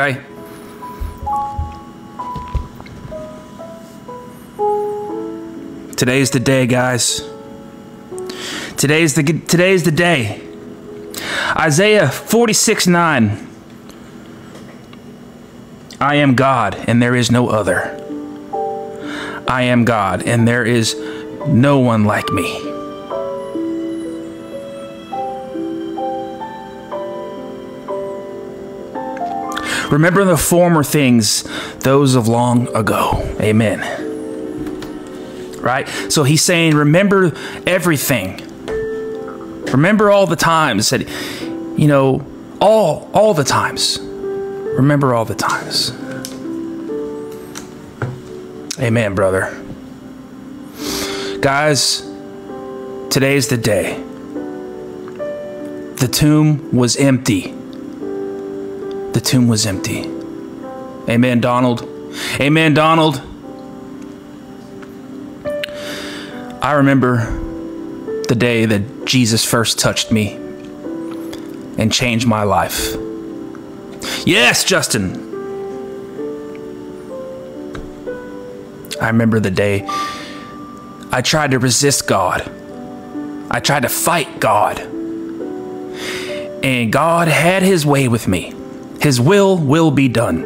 okay? Today's the day, guys. Today's the today's the day. Isaiah 46 9. I am God, and there is no other. I am God, and there is no one like me. Remember the former things, those of long ago. Amen. Right? So he's saying, remember everything. Remember all the times that, you know, all, all the times. Remember all the times. Amen, brother. Guys, today's the day. The tomb was empty. The tomb was empty. Amen, Donald. Amen, Donald. I remember the day that Jesus first touched me and changed my life. Yes, Justin. I remember the day I tried to resist God. I tried to fight God. And God had his way with me. His will will be done.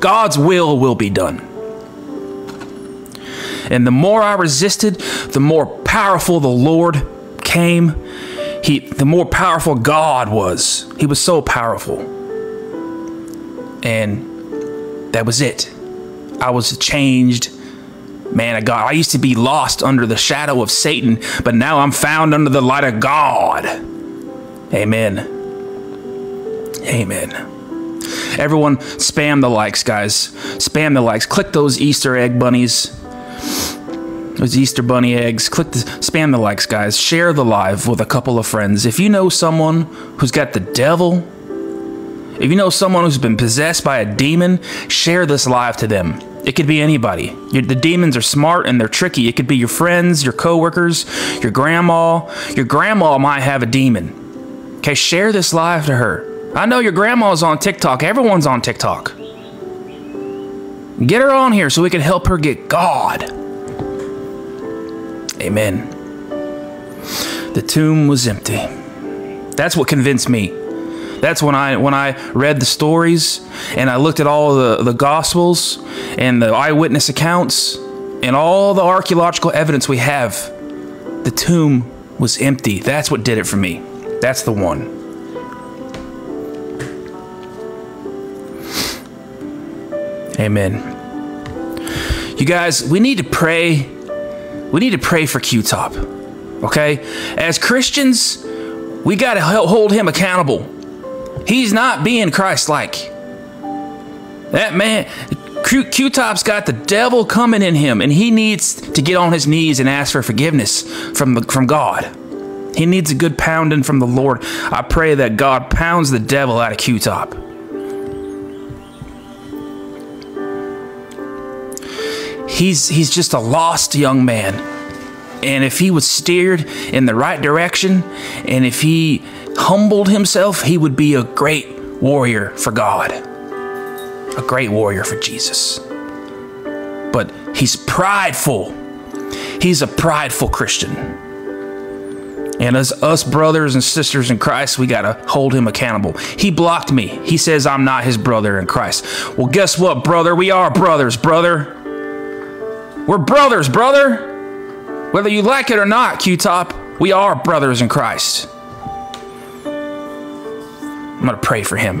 God's will will be done. And the more I resisted, the more powerful the Lord came. He, the more powerful God was. He was so powerful. And that was it. I was changed man of God. I used to be lost under the shadow of Satan, but now I'm found under the light of God. Amen. Amen. Everyone, spam the likes, guys. Spam the likes. Click those Easter egg bunnies. Those Easter bunny eggs. Click the spam the likes, guys. Share the live with a couple of friends. If you know someone who's got the devil, if you know someone who's been possessed by a demon, share this live to them. It could be anybody. The demons are smart and they're tricky. It could be your friends, your coworkers, your grandma. Your grandma might have a demon. Okay, share this live to her. I know your grandma's on TikTok. Everyone's on TikTok. Get her on here so we can help her get God. Amen. The tomb was empty. That's what convinced me. That's when I when I read the stories and I looked at all the, the gospels and the eyewitness accounts and all the archaeological evidence we have. The tomb was empty. That's what did it for me. That's the one. Amen. You guys, we need to pray. We need to pray for Q Top. Okay? As Christians, we got to hold him accountable. He's not being Christ like. That man, Q Top's got the devil coming in him, and he needs to get on his knees and ask for forgiveness from, from God. He needs a good pounding from the Lord. I pray that God pounds the devil out of Q Top. He's he's just a lost young man. And if he was steered in the right direction and if he humbled himself, he would be a great warrior for God. A great warrior for Jesus. But he's prideful. He's a prideful Christian. And as us brothers and sisters in Christ, we got to hold him accountable. He blocked me. He says I'm not his brother in Christ. Well, guess what, brother? We are brothers, brother. We're brothers, brother. Whether you like it or not, Q Top, we are brothers in Christ. I'm going to pray for him.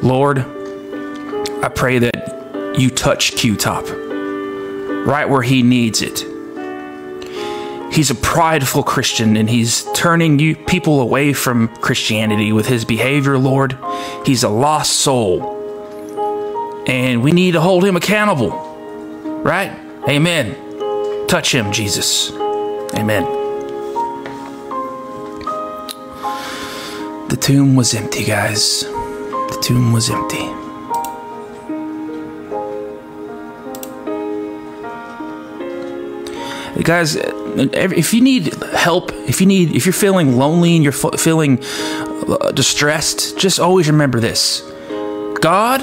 Lord, I pray that you touch Q Top right where he needs it. He's a prideful Christian and he's turning you people away from Christianity with his behavior, Lord. He's a lost soul. And we need to hold him accountable. Right? Amen. Touch him, Jesus. Amen. The tomb was empty, guys. The tomb was empty. Guys, if you need help, if you need, if you're feeling lonely and you're feeling uh, distressed, just always remember this God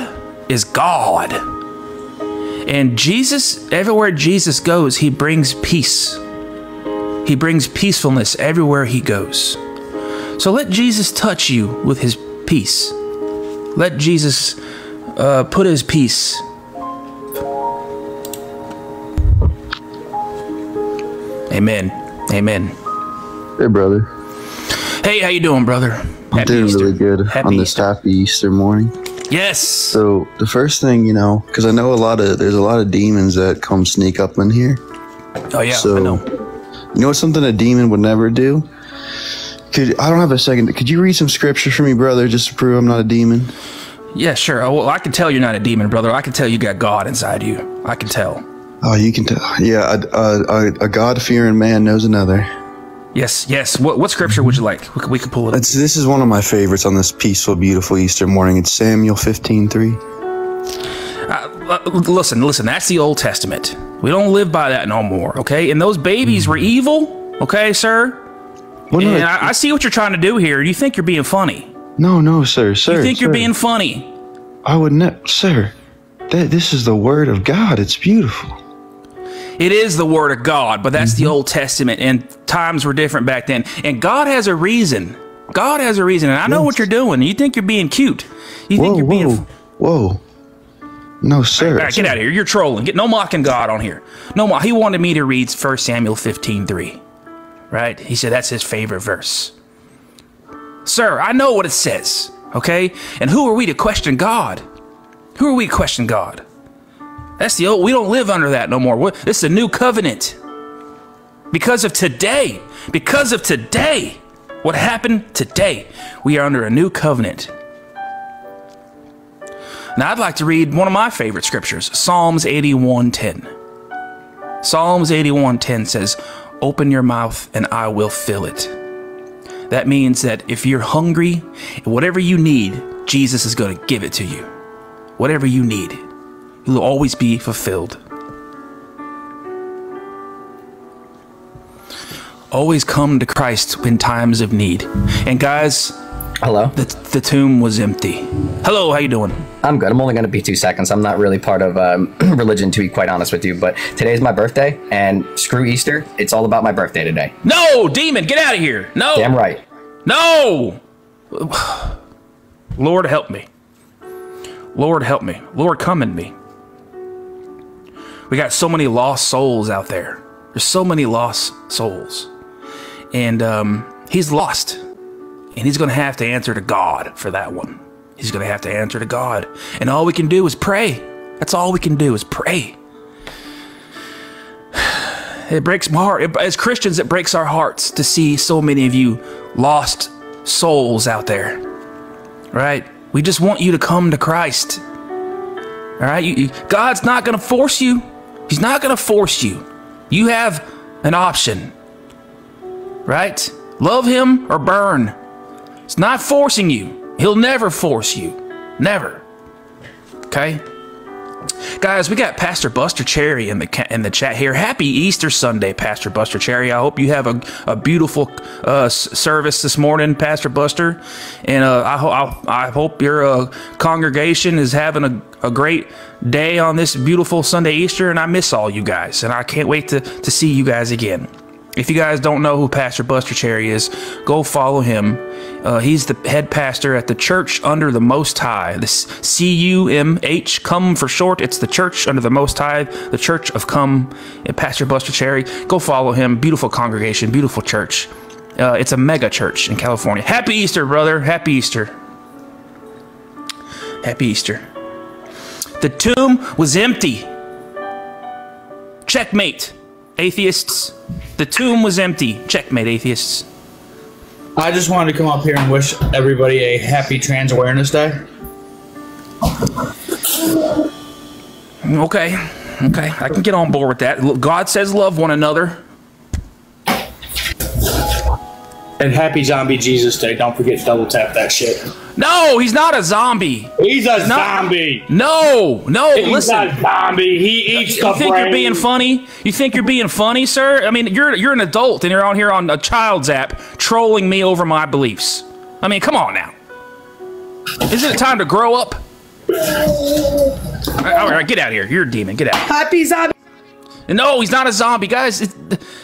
is God. And Jesus, everywhere Jesus goes, he brings peace. He brings peacefulness everywhere he goes. So let Jesus touch you with his peace. Let Jesus uh, put his peace. Amen. Amen. Hey, brother. Hey, how you doing, brother? I'm Happy doing Easter. really good Happy on this Easter. happy Easter morning. Yes. So the first thing, you know, because I know a lot of there's a lot of demons that come sneak up in here. Oh yeah, so I know. you know what's something a demon would never do? Could I don't have a second? Could you read some scripture for me, brother, just to prove I'm not a demon? Yeah, sure. Oh, well, I can tell you're not a demon, brother. I can tell you got God inside you. I can tell. Oh, you can tell. Yeah, a, a, a, a God fearing man knows another. Yes, yes. What what scripture would you like? We, can- we can pull it. up. It's, this is one of my favorites on this peaceful, beautiful Easter morning. It's Samuel 15:3. Uh, listen, listen. That's the Old Testament. We don't live by that no more. Okay, and those babies were evil. Okay, sir. Well, no, I, I see what you're trying to do here. You think you're being funny. no, no, sir, sir. You think you're being funny. I would not, sir. That this is the word of God. It's beautiful. It is the word of God, but that's the mm-hmm. Old Testament, and times were different back then. And God has a reason. God has a reason, and I know what you're doing. You think you're being cute. You think Whoa, you're being. whoa, whoa. No, sir. Right, get out of here. You're trolling. Get no mocking God on here. No mo- He wanted me to read 1 Samuel 15 3. Right? He said that's his favorite verse. Sir, I know what it says. Okay? And who are we to question God? Who are we to question God? That's the old, we don't live under that no more. What- This is a new covenant. Because of today, because of today, what happened today, we are under a new covenant. Now I'd like to read one of my favorite scriptures, Psalms 81:10. Psalms 81:10 says, "Open your mouth and I will fill it." That means that if you're hungry, whatever you need, Jesus is going to give it to you. Whatever you need, you'll always be fulfilled. Always come to Christ in times of need. And guys, Hello. the, the tomb was empty. Hello, how you doing? I'm good. I'm only going to be two seconds. I'm not really part of um, religion, to be quite honest with you. But today's my birthday, and screw Easter. It's all about my birthday today. No, demon, get out of here. No. Damn right. No! Lord, help me. Lord, help me. Lord, come in me. We got so many lost souls out there. There's so many lost souls. And um, he's lost. And he's going to have to answer to God for that one. He's going to have to answer to God. And all we can do is pray. That's all we can do is pray. It breaks my heart. As Christians, it breaks our hearts to see so many of you lost souls out there. Right? We just want you to come to Christ. All right? You, you- God's not going to force you. He's not going to force you. You have an option. Right? Love Him or burn. It's not forcing you. He'll never force you. Never. Okay? Guys, we got Pastor Buster Cherry in the in the chat here. Happy Easter Sunday, Pastor Buster Cherry. I hope you have a, a beautiful uh, service this morning, Pastor Buster, and uh, I, ho- I hope your uh, congregation is having a, a great day on this beautiful Sunday Easter. And I miss all you guys, and I can't wait to to see you guys again. If you guys don't know who Pastor Buster Cherry is, go follow him. Uh, he's the head pastor at the Church Under the Most High. The C U M H, come for short. It's the Church Under the Most High, the Church of Come. And Pastor Buster Cherry, go follow him. Beautiful congregation, beautiful church. Uh, it's a mega church in California. Happy Easter, brother. Happy Easter. Happy Easter. The tomb was empty. Checkmate, atheists. The tomb was empty. Checkmate, atheists. I just wanted to come up here and wish everybody a happy Trans Awareness Day. Okay, okay, I can get on board with that. God says love one another. And happy Zombie Jesus Day. Don't forget to double tap that shit. No, he's not a zombie. He's a Not- zombie. No, no, He's listen. a zombie. He eats You the think brain. you're being funny? You think you're being funny, sir? I mean, you're you're an adult and you're on here on a child's app trolling me over my beliefs. I mean, come on now. Isn't it time to grow up? All right, all right, get out of here. You're a demon. Get out. Happy zombie. No, he's not a zombie, guys. It,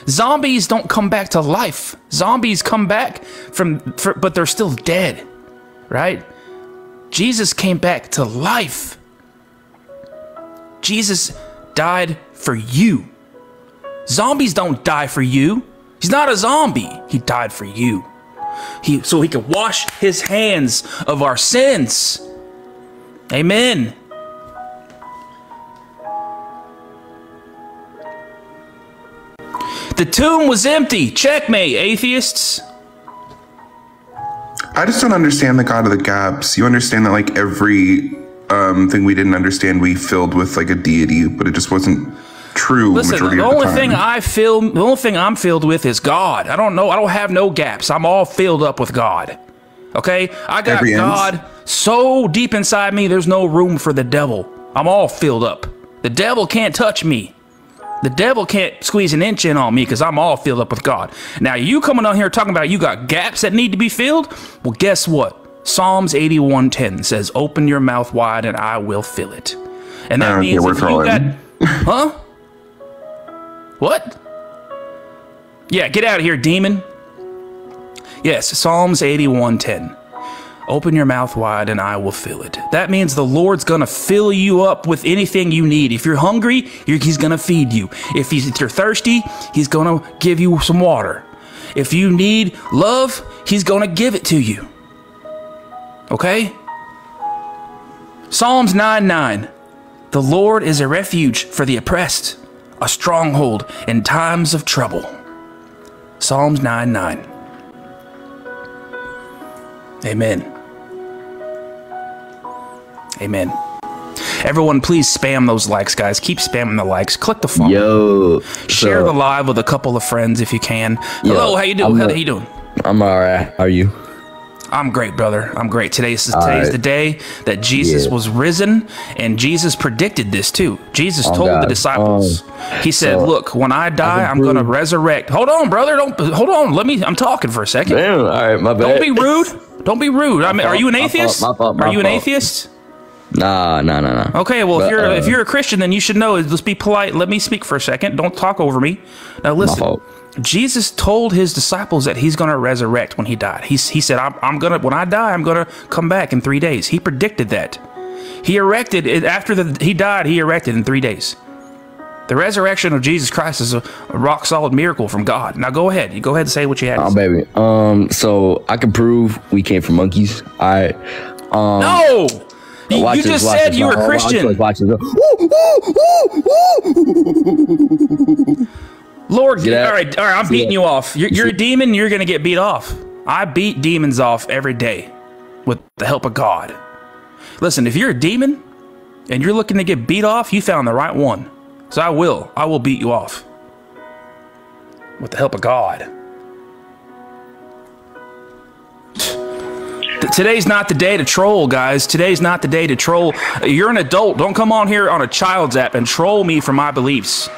zombies don't come back to life. Zombies come back from, for, but they're still dead, right? Jesus came back to life. Jesus died for you. Zombies don't die for you. He's not a zombie. He died for you. He so he could wash his hands of our sins. Amen. The tomb was empty. Checkmate, atheists. I just don't understand the God of the gaps. You understand that like every um, thing we didn't understand, we filled with like a deity, but it just wasn't true. Listen, the the only thing I feel, the only thing I'm filled with is God. I don't know. I don't have no gaps. I'm all filled up with God. Okay, I got Every ends. God so deep inside me. There's no room for the devil. I'm all filled up. The devil can't touch me. The devil can't squeeze an inch in on me because I'm all filled up with God. Now, you coming on here talking about you got gaps that need to be filled? Well, guess what? Psalms 81:10 says, "Open your mouth wide, and I will fill it." And that means if you got, huh? What? Yeah, get out of here, demon. Yes, Psalms 81:10. Open your mouth wide and I will fill it. That means the Lord's going to fill you up with anything you need. If you're hungry, you're, he's going to feed you. If, if you're thirsty, he's going to give you some water. If you need love, he's going to give it to you. Okay? Psalms 9 9. The Lord is a refuge for the oppressed, a stronghold in times of trouble. Psalms 9 9. Amen. Amen. Everyone, please spam those likes, guys. Keep spamming the likes. Click the follow. Yo, Share so, the live with a couple of friends if you can. Hello, how you doing? I'm How, a- you doing? I'm alright. How are you? I'm great, brother. I'm great. Today's today's right. the day that Jesus Yeah. was risen, and Jesus predicted this too. Jesus Oh, told the God. disciples. Oh. he said, so- "Look, when I die, I'm going to resurrect." Hold on, brother. Don't hold on. Let me. I'm talking for a second. Damn. All right, my bad. Don't be rude. Don't be rude. I mean, are you an my fault, atheist? my fault, my are you an fault. atheist? Nah, nah, nah, nah. Okay, well, if you're uh, if you're a Christian, then you should know. Let's be polite. Let me speak for a second. Don't talk over me. Now listen. Jesus told his disciples that he's going to resurrect when he died. He, he said, I'm, I'm going to, when I die, I'm going to come back in three days. He predicted that. He erected it after the, he died, he erected in three days. The resurrection of Jesus Christ is a, a rock solid miracle from God. Now go ahead. You go ahead and say what you had. Oh, baby. Um, so I can prove we came from monkeys. I Um, no! You, watch you this, just watch said this. you were Watch Christian. this, watch this. Lord, all right, all right, I'm beating you off. You're, you're a demon. You're going to get beat off. I beat demons off every day with the help of God. Listen, if you're a demon and you're looking to get beat off, you found the right one. So I will. I will beat you off with the help of God. Today's not the day to troll, guys. Today's not the day to troll. You're an adult. Don't come on here on a child's app and troll me for my beliefs.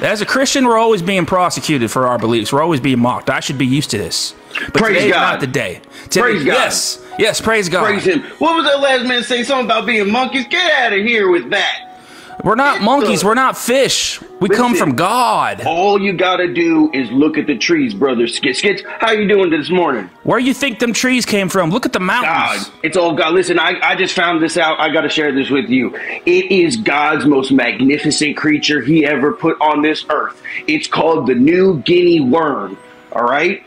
As a Christian, we're always being prosecuted for our beliefs. We're always being mocked. I should be used to this. But Praise today's God. not the day. Today- Praise God. Yes, yes, praise God. Praise him. What was that last man say? Something about being monkeys? Get out of here with that. We're not monkeys. We're not fish. We come from God. All you gotta do is look at the trees, brother. Skits, skits. How you doing this morning? Where you think them trees came from? Look at the mountains. God, it's all God. Listen, I, I just found this out. I gotta share this with you. It is God's most magnificent creature He ever put on this earth. It's called the New Guinea worm. All right.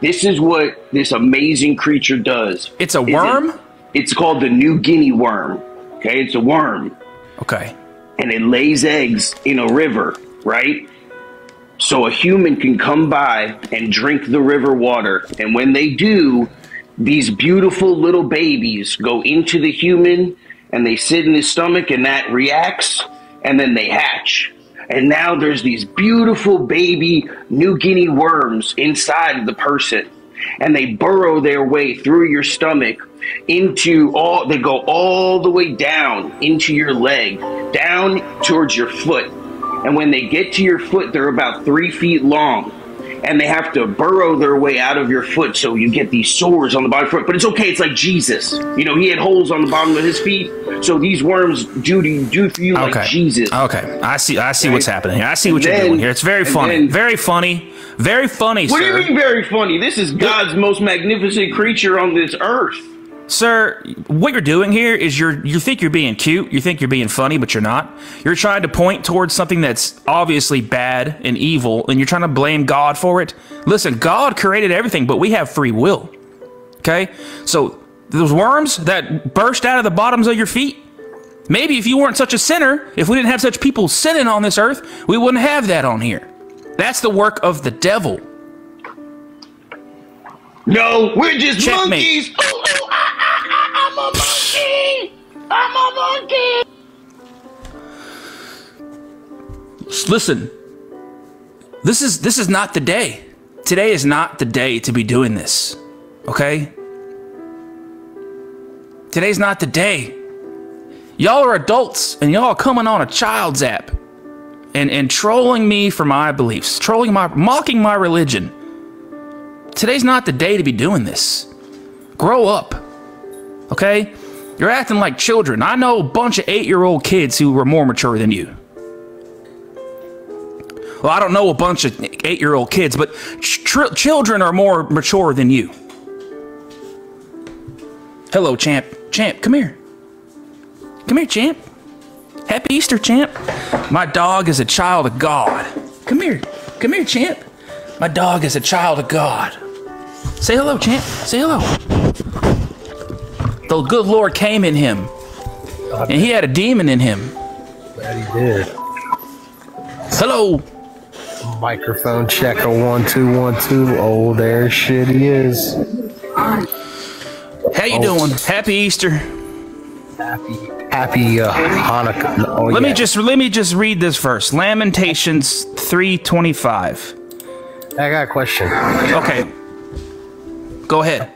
This is what this amazing creature does. It's a Is it- worm? It's called the New Guinea worm. Okay, it's a worm. Okay. And it lays eggs in a river, right? So a human can come by and drink the river water. And when they do, these beautiful little babies go into the human and they sit in his stomach and that reacts and then they hatch. And now there's these beautiful baby New Guinea worms inside the person. And they burrow their way through your stomach into all, they go all the way down into your leg, down towards your foot. And when they get to your foot, they're about three feet long. And they have to burrow their way out of your foot, so you get these sores on the bottom of your foot. But it's okay. It's like Jesus. You know, he had holes on the bottom of his feet, so these worms do to do for you like Okay. Jesus. Okay. I see. I see what's happening here. I see what you're doing here. It's very funny. then- very funny. Very funny, What do you mean very funny? This is God's most magnificent creature on this earth. Sir, what you're doing here is you're you think you're being cute, you think you're being funny, but you're not. You're trying to point towards something that's obviously bad and evil, and you're trying to blame God for it. Listen, God created everything, but we have free will. Okay? So those worms that burst out of the bottoms of your feet, maybe if you weren't such a sinner, if we didn't have such people sinning on this earth, we wouldn't have that on here. That's the work of the devil. No, we're just Checkmate. monkeys. Ooh, ooh, ah, I'm a monkey. I'm a monkey. listen. This is this is not the day. Today is not the day to be doing this okay? Today's not the day. Y'all are adults and y'all are coming on a child's app and and trolling me for my beliefs trolling my mocking my religion. Today's not the day to be doing this. Grow up okay you're acting like children i know a bunch of eight-year-old kids who were more mature than you well, I don't know a bunch of eight year old kids, but ch- children are more mature than you. Hello, champ. Champ, come here. Come here, champ. Happy Easter, champ. My dog is a child of God. Come here. Come here, champ. My dog is a child of God. Say hello, champ. Say hello. The good Lord came in him, and he had a demon in him. That he did. Hello. Microphone checker one two one two. Oh, there shit he is. How you doing? Happy Easter. Happy happy uh, Hanukkah. Oh, Let me just let me just read this verse. Lamentations 325. I got a question. Okay. Go ahead.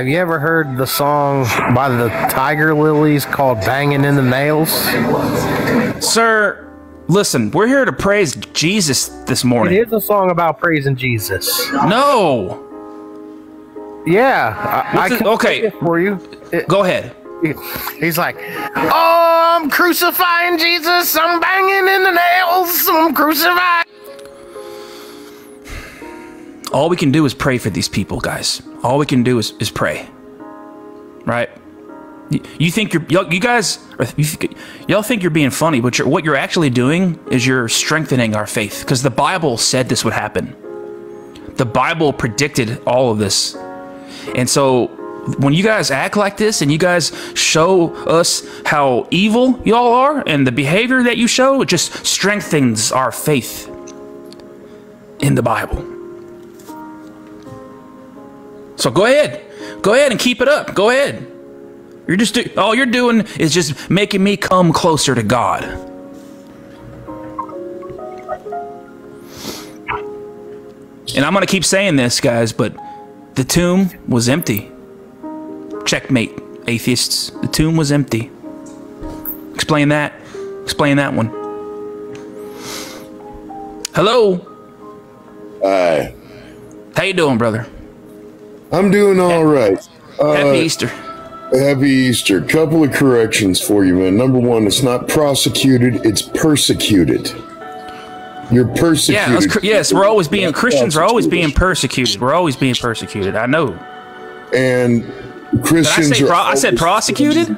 Have you ever heard the song by the Tiger Lillies called "Banging in the Nails"? Sir, listen, we're here to praise Jesus this morning. is a song about praising Jesus. No. Yeah, I, I can okay. for you. It- Go ahead. He's like, "Oh, I'm crucifying Jesus. I'm banging in the nails. I'm crucifying." All we can do is pray for these people, guys. All we can do is, is pray. Right? You, you think you're you guys you, y'all think you're being funny, but you're, what you're actually doing is you're strengthening our faith because the Bible said this would happen. The Bible predicted all of this. And so when you guys act like this and you guys show us how evil y'all are and the behavior that you show, it just strengthens our faith in the Bible. So go ahead. Go ahead and keep it up. Go ahead. You're just do- all you're doing is just making me come closer to God. And I'm going to keep saying this, guys, but the tomb was empty. Checkmate, atheists. The tomb was empty. Explain that. Explain that one. Hello. Hi. How you doing, brother? I'm doing all right. Uh, Happy Easter. Happy Easter. Couple of corrections for you, man. Number one, it's not prosecuted, it's persecuted. You're persecuted. Yeah, yes, we're always being Christians are always being persecuted. We're always being persecuted. I know. And Did I Christians say are. pro- I said prosecuted?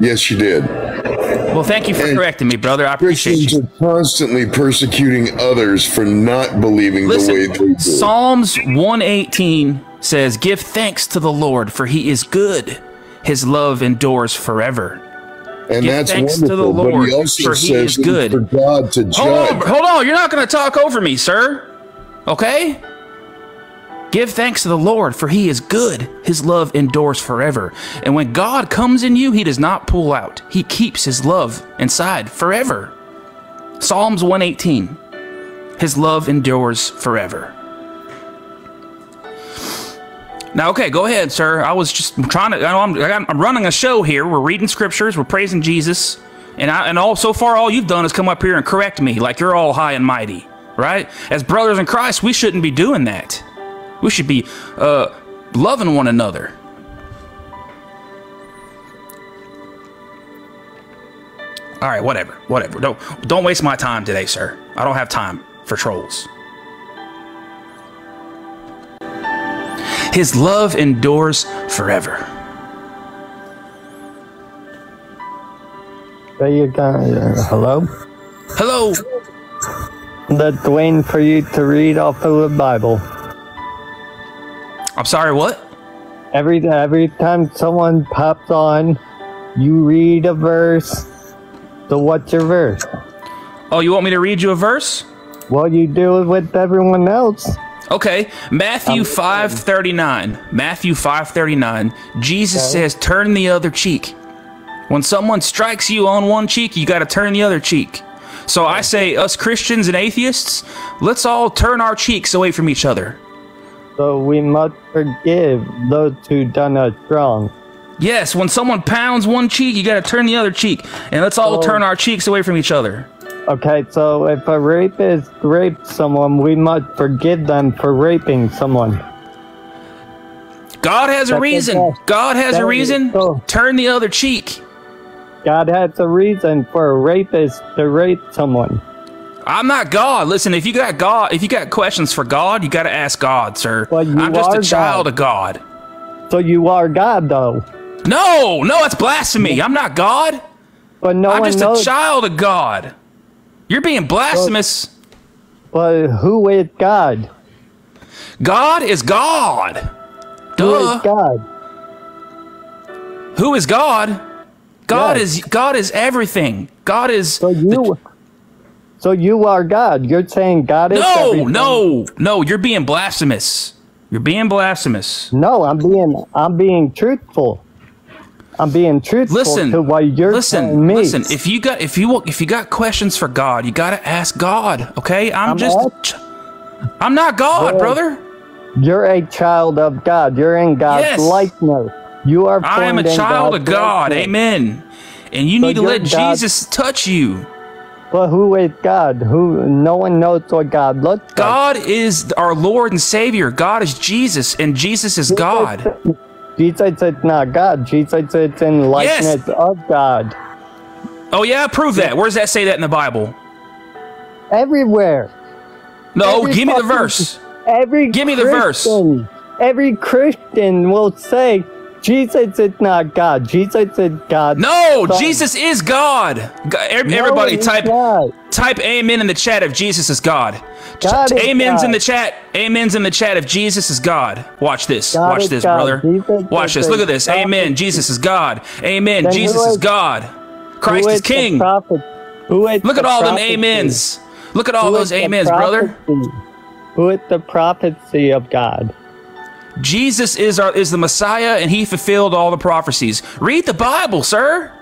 Yes, you did. Well, thank you for And correcting me, brother. I appreciate it. Christians you. are constantly persecuting others for not believing the way they do. Psalms 118 says, "Give thanks to the Lord, for he is good. His love endures forever." and give that's thanks to the wonderful. but Lord, he also for he says is good. for God to judge. Hold on, hold on. You're not going to talk over me, sir. Okay? Give thanks to the Lord, for he is good. His love endures forever. And when God comes in you, he does not pull out, he keeps his love inside forever. Psalms 118 His love endures forever. Now, okay, go ahead, sir. I was just trying to. I know I'm, I'm running a show here. We're reading scriptures. We're praising Jesus, and I, and all so far, all you've done is come up here and correct me, like you're all high and mighty. right? As brothers in Christ, we shouldn't be doing that. We should be uh, loving one another. All right, whatever, whatever. Don't don't waste my time today, sir. I don't have time for trolls. His love endures forever. There you go. Uh, hello? Hello. That's waiting for you to read off of the Bible. I'm sorry, what? Every every time someone pops on, you read a verse. So what's your verse? Oh, you want me to read you a verse? Well, you do it with everyone else. Okay, Matthew um, 5:39. Matthew 5:39. Jesus Okay. says, "Turn the other cheek." When someone strikes you on one cheek, you got to turn the other cheek. So I say, us Christians and atheists, let's all turn our cheeks away from each other. So we must forgive those who done us wrong. Yes, when someone pounds one cheek, you got to turn the other cheek, and let's all Oh. turn our cheeks away from each other. Okay, so if a rapist raped someone, we must forgive them for raping someone. God has a reason. God has a reason. so. Turn the other cheek. God has a reason for a rapist to rape someone. I'm not God. Listen, if you got God, if you got questions for God, you got to ask God, sir. Well, I'm just a child God. of God. So you are God, though. No, no, that's blasphemy. I'm not God. But no I'm just a child of God. You're being blasphemous. But who is God? God is God. Who Duh. is God? Who is God? God Yes. is God is everything. God is So you. So you are God. You're saying God is No, everything. no, no, you're being blasphemous. You're being blasphemous. No, I'm being I'm being truthful. I'm being truthful Listen, to what you're listen, telling me. listen. If you got if you if you got questions for God, you got to ask God. Okay, I'm, I'm just. ask- I'm not God, brother. You're a child of God. You're in God's Yes. likeness. You are. I am a child of God. likeness. Amen. And you So need to let God- Jesus touch you. But who is God? Who? No one knows what God looks like. God is our Lord and Savior. God is Jesus, and Jesus is God. Jesus is not God. Jesus is in likeness of God. Oh yeah, prove that. Where does that say that in the Bible? Everywhere. No, Every give me the verse. Every Give me the verse. Every Christian will say Jesus is not God. Jesus is God. No, Jesus is God. Go- ev- No, Everybody type not. type amen in the chat if Jesus is God. Ch- is amen's in the chat. Amen's in the chat if Jesus is God. Watch this. God Watch this, God. brother. Jesus Watch this. Look at this. Amen. Jesus is God. Amen. Then Jesus is is- God. Christ is, the King. Who is Look at all them amens. Look at all Who those is amens, brother. prophecy? Who is the prophecy of God? Jesus is our is the Messiah, and He fulfilled all the prophecies. Read the Bible, sir.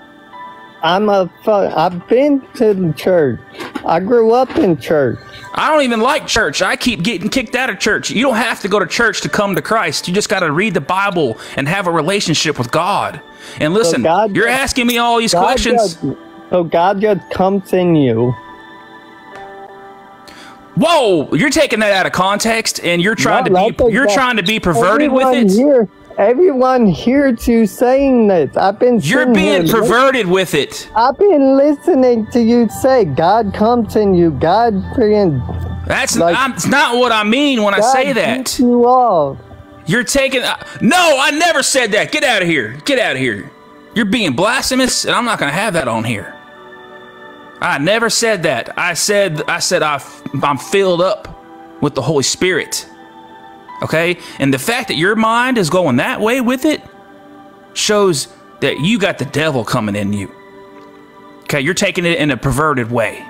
I'm a. I've been to church. I grew up in church. I don't even like church. I keep getting kicked out of church. You don't have to go to church to come to Christ. You just got to read the Bible and have a relationship with God. And listen, God you're asking me all these God questions. just- so God just comes in you. Whoa, you're taking that out of context, and you're trying No, to be that's you're exact- trying to be perverted with Everyone it. Here, everyone hears you saying this. I've been. You're being here perverted with it. I've been listening to you say God comes in you. God freaking. That's Like- I'm, it's not what I mean when I say that. You all. You're taking. Uh, no, I never said that. Get out of here. Get out of here. You're being blasphemous, and I'm not going to have that on here. I never said that. I said I said I'm filled up with the Holy Spirit. Okay, and the fact that your mind is going that way with it shows that you got the devil coming in you. Okay, you're taking it in a perverted way.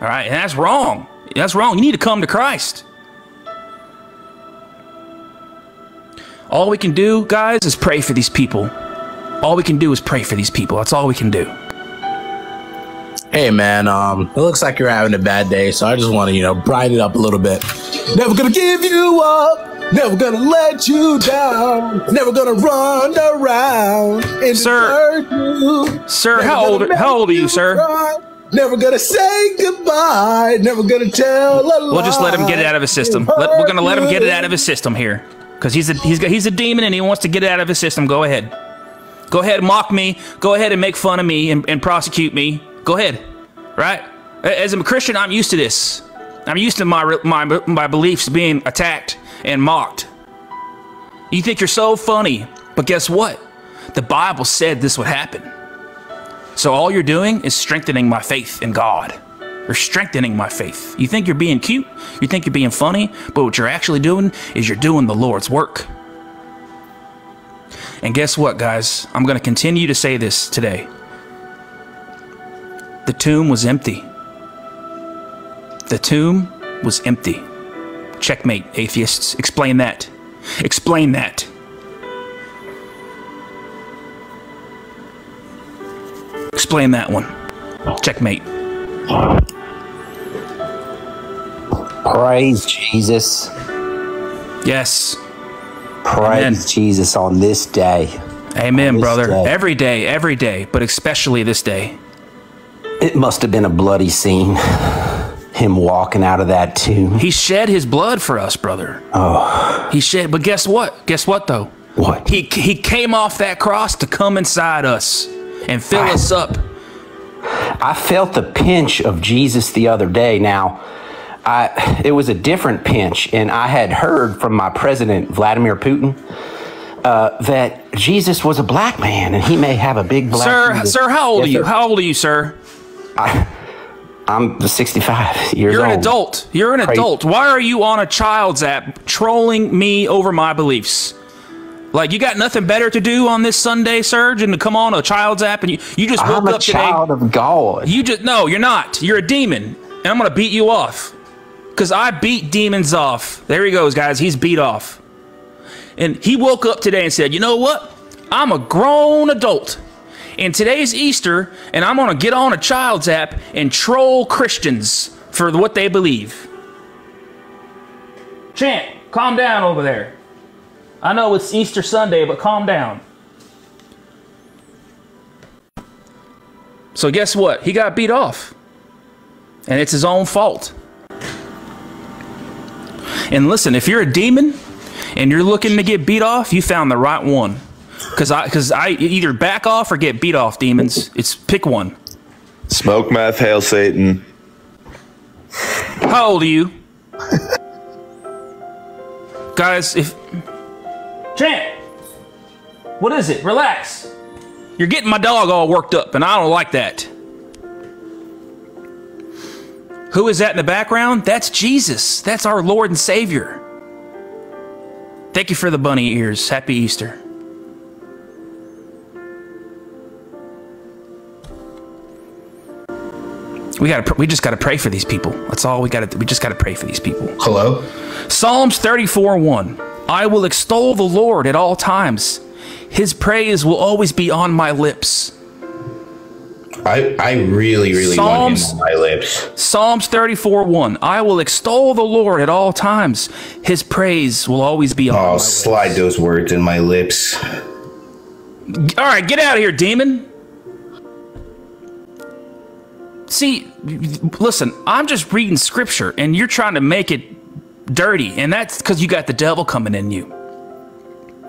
All right, and that's wrong. That's wrong. You need to come to Christ. All we can do, guys, is pray for these people. All we can do is pray for these people. That's all we can do. Hey man, um, it looks like you're having a bad day, so I just want to, you know, brighten it up a little bit. Never gonna give you up, never gonna let you down, never gonna run around and Sir. desert you. Sir, Never how old how old are you, sir? cry. Never gonna say goodbye. Never gonna tell a lie. We'll just let him get it out of his system. Let, we're gonna let him get it out of his system here, because he's a he's got, he's a demon and he wants to get it out of his system. Go ahead, go ahead, mock me. Go ahead and make fun of me and, and prosecute me. Go ahead, right? As a Christian, I'm used to this. I'm used to my my my beliefs being attacked and mocked. You think you're so funny, but guess what? The Bible said this would happen. So all you're doing is strengthening my faith in God. You're strengthening my faith. You think you're being cute, you think you're being funny, but what you're actually doing is you're doing the Lord's work. And guess what, guys? I'm going to continue to say this today. The tomb was empty. The tomb was empty. Checkmate, atheists. Explain that. Explain that. Explain that one. Checkmate. Praise Jesus. Yes. Praise Jesus on this day. Amen, this brother. day. Every day, every day, but especially this day. It must have been a bloody scene. Him walking out of that tomb. He shed his blood for us, brother. Oh. He shed, but guess what? Guess what though? What? He he came off that cross to come inside us and fill us up. I felt the pinch of Jesus the other day. Now, I it was a different pinch, and I had heard from my president Vladimir Putin uh, that Jesus was a black man, and he may have a big black. Sir, Jesus. sir, how old Yes, are you? sir. How old are you, sir? I'm 65 years old. You're an adult. You're an Crazy. adult. Why are you on a child's app trolling me over my beliefs? Like you got nothing better to do on this Sunday, Serge, and to come on a child's app and you, you just woke I'm a up today. child of God. You just no, you're not. You're a demon, and I'm gonna beat you off. Cause I beat demons off. There he goes, guys. He's beat off. And he woke up today and said, "You know what? I'm a grown adult, and today's Easter, and I'm gonna get on a child's app and troll Christians for what they believe." Champ, calm down over there. I know it's Easter Sunday, but calm down. So guess what? He got beat off. And it's his own fault. And listen, if you're a demon and you're looking to get beat off, you found the right one. Cause I cause I either back off or get beat off, demons. It's pick one. Smoke meth, hail Satan. How old are you? Guys, if Champ, what is it? Relax. You're getting my dog all worked up, and I don't like that. Who is that in the background? That's Jesus. That's our Lord and Savior. Thank you for the bunny ears. Happy Easter. We got we just got to pray for these people. That's all we got to we just got to pray for these people. Hello? Psalms 34 1. I will extol the Lord at all times. His praise will always be on my lips. I I really really Psalms- want him on my lips. Psalms 34 1. I will extol the Lord at all times. His praise will always be on oh, my Oh, lips. slide those words in my lips. All right, get out of here, demon. See, listen, I'm just reading scripture and you're trying to make it dirty, and that's because you got the devil coming in you.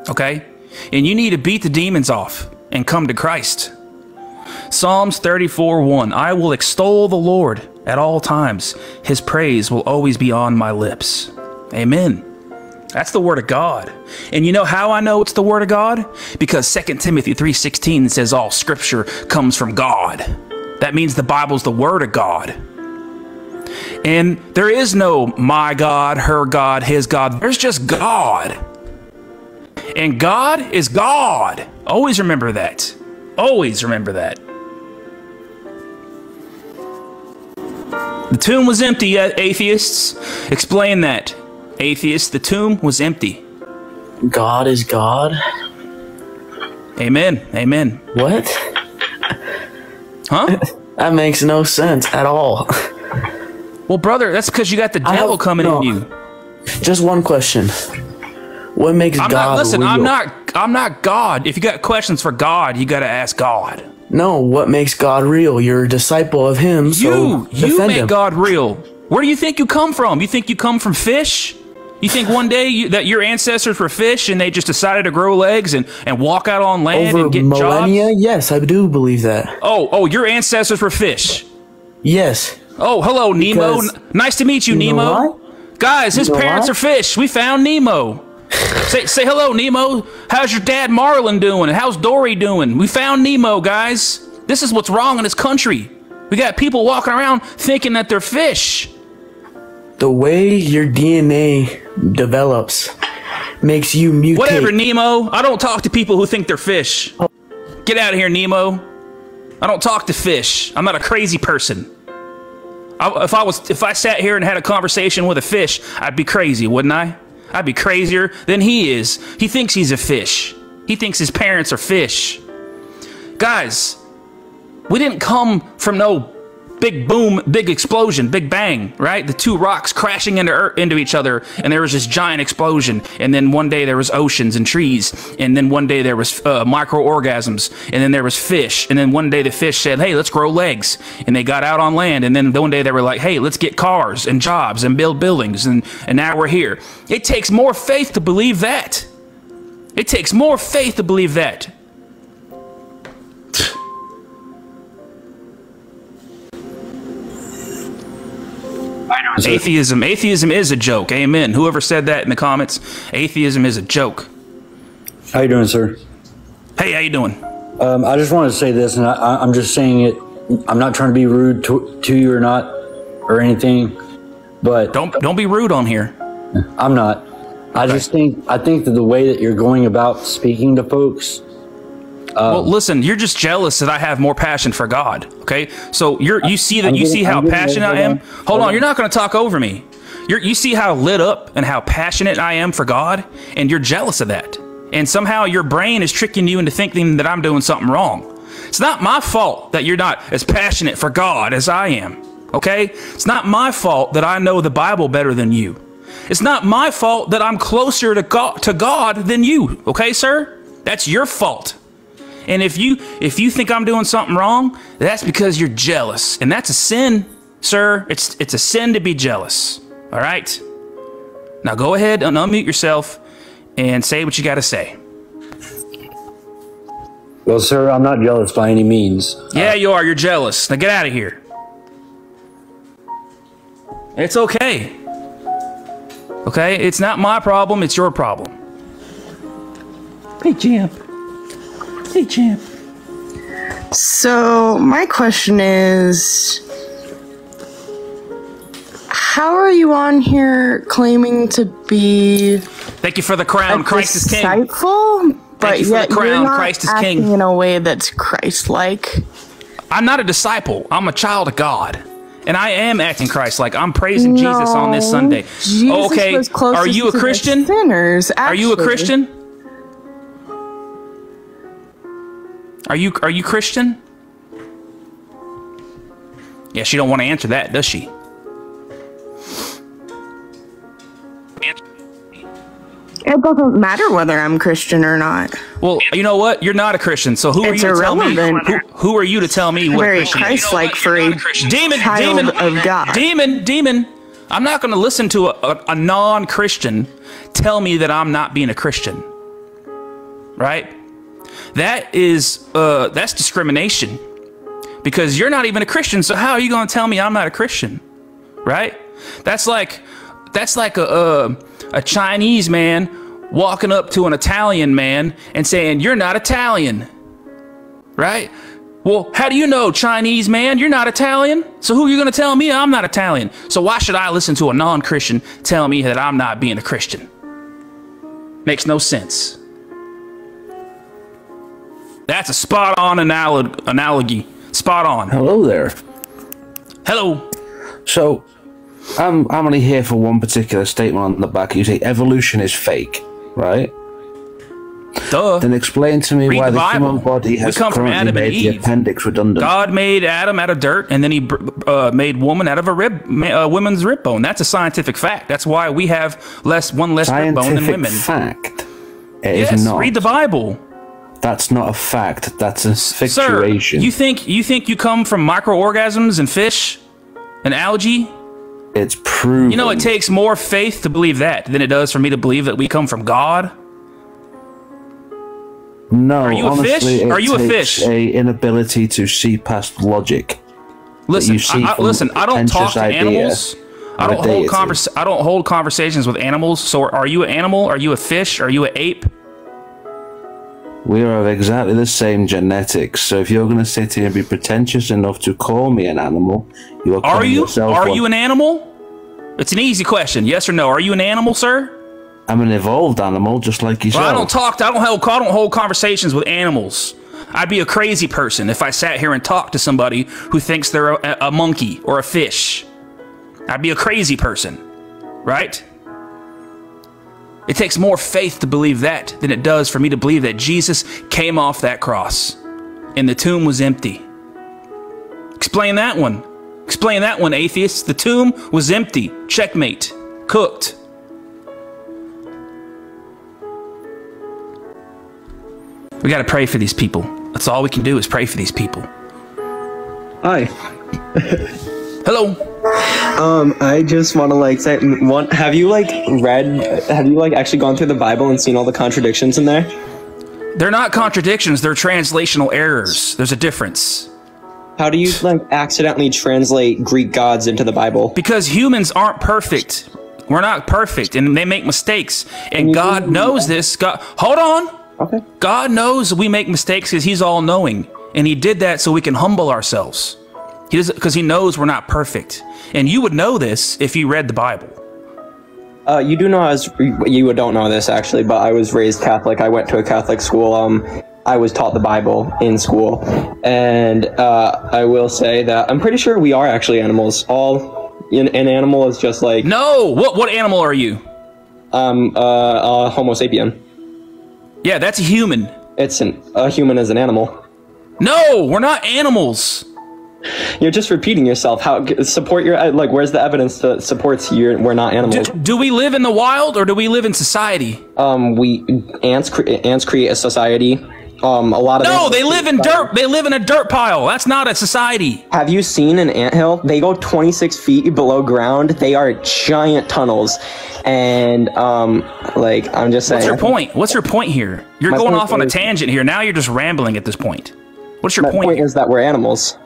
Okay? And you need to beat the demons off and come to Christ. Psalms 34 1 I will extol the Lord at all times, his praise will always be on my lips. Amen. That's the word of God. And you know how I know it's the word of God? Because 2 Timothy 3:16 says all scripture comes from God. That means the Bible's the word of God. And there is no my God, her God, his God. There's just God. And God is God. Always remember that. Always remember that. The tomb was empty, atheists. Explain that. Atheists, the tomb was empty. God is God. Amen. Amen. What? Huh? that makes no sense at all. Well, brother, that's because you got the devil have- coming no. in you. Just one question. What makes I'm God not. Listen, real? I'm not. I'm not God. If you got questions for God, you got to ask God. No, what makes God real? You're a disciple of Him. So You, you make him. God real. Where do you think you come from? You think you come from fish? You think one day you, that your ancestors were fish and they just decided to grow legs and, and walk out on land Over and get millennia? jobs? Yes, I do believe that. Oh, oh, your ancestors were fish. Yes. Oh, hello, Nemo. Because- nice to meet you, You Nemo. Guys, his You know parents what? are fish. We found Nemo. say, say hello, Nemo. How's your dad Marlin doing? How's Dory doing? We found Nemo, guys. This is what's wrong in this country. We got people walking around thinking that they're fish. The way your DNA develops makes you mutate. Whatever, Nemo. I don't talk to people who think they're fish. Get out of here, Nemo. I don't talk to fish. I'm not a crazy person. I, if I was, if I sat here and had a conversation with a fish, I'd be crazy, wouldn't I? I'd be crazier than he is. He thinks he's a fish. He thinks his parents are fish. Guys, we didn't come from no big boom, big explosion, big bang, right? The two rocks crashing into ear- into each other, and there was this giant explosion. And then one day there was oceans and trees, and then one day there was uh, microorganisms, and then there was fish, and then one day the fish said, "Hey, let's grow legs," and they got out on land. And then one day they were like, "Hey, let's get cars and jobs and build buildings," and and now we're here. It takes more faith to believe that. It takes more faith to believe that. Atheism, atheism is a joke. Amen. Whoever said that in the comments, atheism is a joke. How you doing, sir? Hey, how you doing? Um, I just wanted to say this, and I, I- I'm just saying it. I'm not trying to be rude to, to you or not, or anything, but don't don't be rude on here. I'm not. I just think I think that the way that you're going about speaking to folks. Well, um, listen, you're just jealous that I have more passion for God. Okay, so you're you see that I'm you see how passionate I am. Hold Hold on, on. you're not going to talk over me. You're, you see how lit up and how passionate I am for God, and you're jealous of that. And somehow your brain is tricking you into thinking that I'm doing something wrong. It's not my fault that you're not as passionate for God as I am. Okay? It's not my fault that I know the Bible better than you. It's not my fault that I'm closer to God, to God than you. Okay, sir? That's your fault. And if you if you think I'm doing something wrong, that's because you're jealous. And that's a sin, sir. It's it's a sin to be jealous. All right? Now go ahead and unmute yourself and say what you got to say. Well, sir, I'm not jealous by any means. Yeah, you are. You're jealous. Now get out of here. It's okay. Okay? It's not my problem, it's your problem. Hey, champ. Hey, champ. So, my question is How are you on here claiming to be Thank you for the crown. Christ is king. disciple, but you for the yet crown. you're not Christ is acting king. in a way that's Christ-like? I'm not a disciple. I'm a child of God. And I am acting Christ like I'm praising Jesus on this Sunday. Jesus okay. was Are you a Christian? Sinners. Are you a. Christian? Are you are you Christian? Yeah, she don't want to answer that, does she? It doesn't matter whether I'm Christian or not. Well, you know what? You're not a Christian, so who are It's you to tell me? irrelevant. Who, who are you to tell me what Very Christian is? Christ-like for a demon, demon of God. Demon, demon. I'm not going to listen to a, a, a non-Christian tell me that I'm not being a Christian. Right? That is uh, that's discrimination because you're not even a Christian. So how are you going to tell me I'm not a Christian? Right? That's like that's like a a, a Chinese man walking up to an Italian man and saying you're not Italian. Right? Well, how do you know, Chinese man? You're not Italian. So who are you going to tell me I'm not Italian? So why should I listen to a non-Christian tell me that I'm not being a Christian? Makes no sense. That's a spot on analog- analogy. Spot on. Hello there. Hello. So, I'm I'm only here for one particular statement on the back. You say evolution is fake, right? Duh. Then explain to me Read why the the, human body has currently made the appendix redundant. God made Adam out of dirt, and then he uh, made woman out of a rib, ma- uh, women's rib bone. That's a scientific fact. That's why we have less one less rib bone than Scientific women. fact. It is yes, not. read the Bible. That's not a fact. That's a Sir, you think you think you come from microorganisms and fish and algae? it's proven. You know, it takes more faith to believe that than it does for me to believe that we come from God. no, Are you a fish? it Are you a fish? A inability to see past logic. Listen, I, I, listen. I don't talk to animals. I don't hold convers- I don't hold conversations with animals. So, are you an animal? Are you a fish? Are you an ape? We are of exactly the same genetics. So if you're going to sit here and be pretentious enough to call me an animal, you are Are calling you? yourself Are one. you an animal? It's an easy question. Yes or no? Are you an animal, sir? I'm an evolved animal, just like you. Well, I don't talk. To, I don't hold. I don't hold conversations with animals. I'd be a crazy person if I sat here and talked to somebody who thinks they're a, a monkey or a fish. I'd be a crazy person, right? It takes more faith to believe that than it does for me to believe that Jesus came off that cross and the tomb was empty. Explain that one. Explain that one, atheists. The tomb was empty. Checkmate. Cooked. We got to pray for these people. That's all we can do is pray for these people. Hi. Hello. Um, I just want to like say, one, have you like read, have you like actually gone through the Bible and seen all the contradictions in there? They're not contradictions, they're translational errors. There's a difference. How do you like accidentally translate Greek gods into the Bible? Because humans aren't perfect. We're not perfect and they make mistakes. And God knows this. God Hold on. Okay. God knows we make mistakes cuz he's all knowing. And he did that so we can humble ourselves. He does because he knows we're not perfect. And you would know this if you read the Bible. Uh, you do know I was, you don't know this actually, but I was raised Catholic. I went to a Catholic school. Um, I was taught the Bible in school, and uh, I will say that I'm pretty sure we are actually animals. All an, an animal is just like No. What what animal are you? um uh, uh Homo sapien. Yeah, that's a human. It's an a human is an animal. No, we're not animals. You're just repeating yourself. How support your like? Where's the evidence that supports you? We're not animals. Do, do we live in the wild or do we live in society? Um, we ants cre- ants create a society. Um, a lot of No, they live in dirt. They live in a dirt pile. That's not a society. Have you seen an anthill? They go 26 feet below ground. They are giant tunnels, and um, like I'm just saying. What's your point? What's your point here? You're going off on a tangent here. Now you're just rambling at this point. What's your My point? point is that we're animals.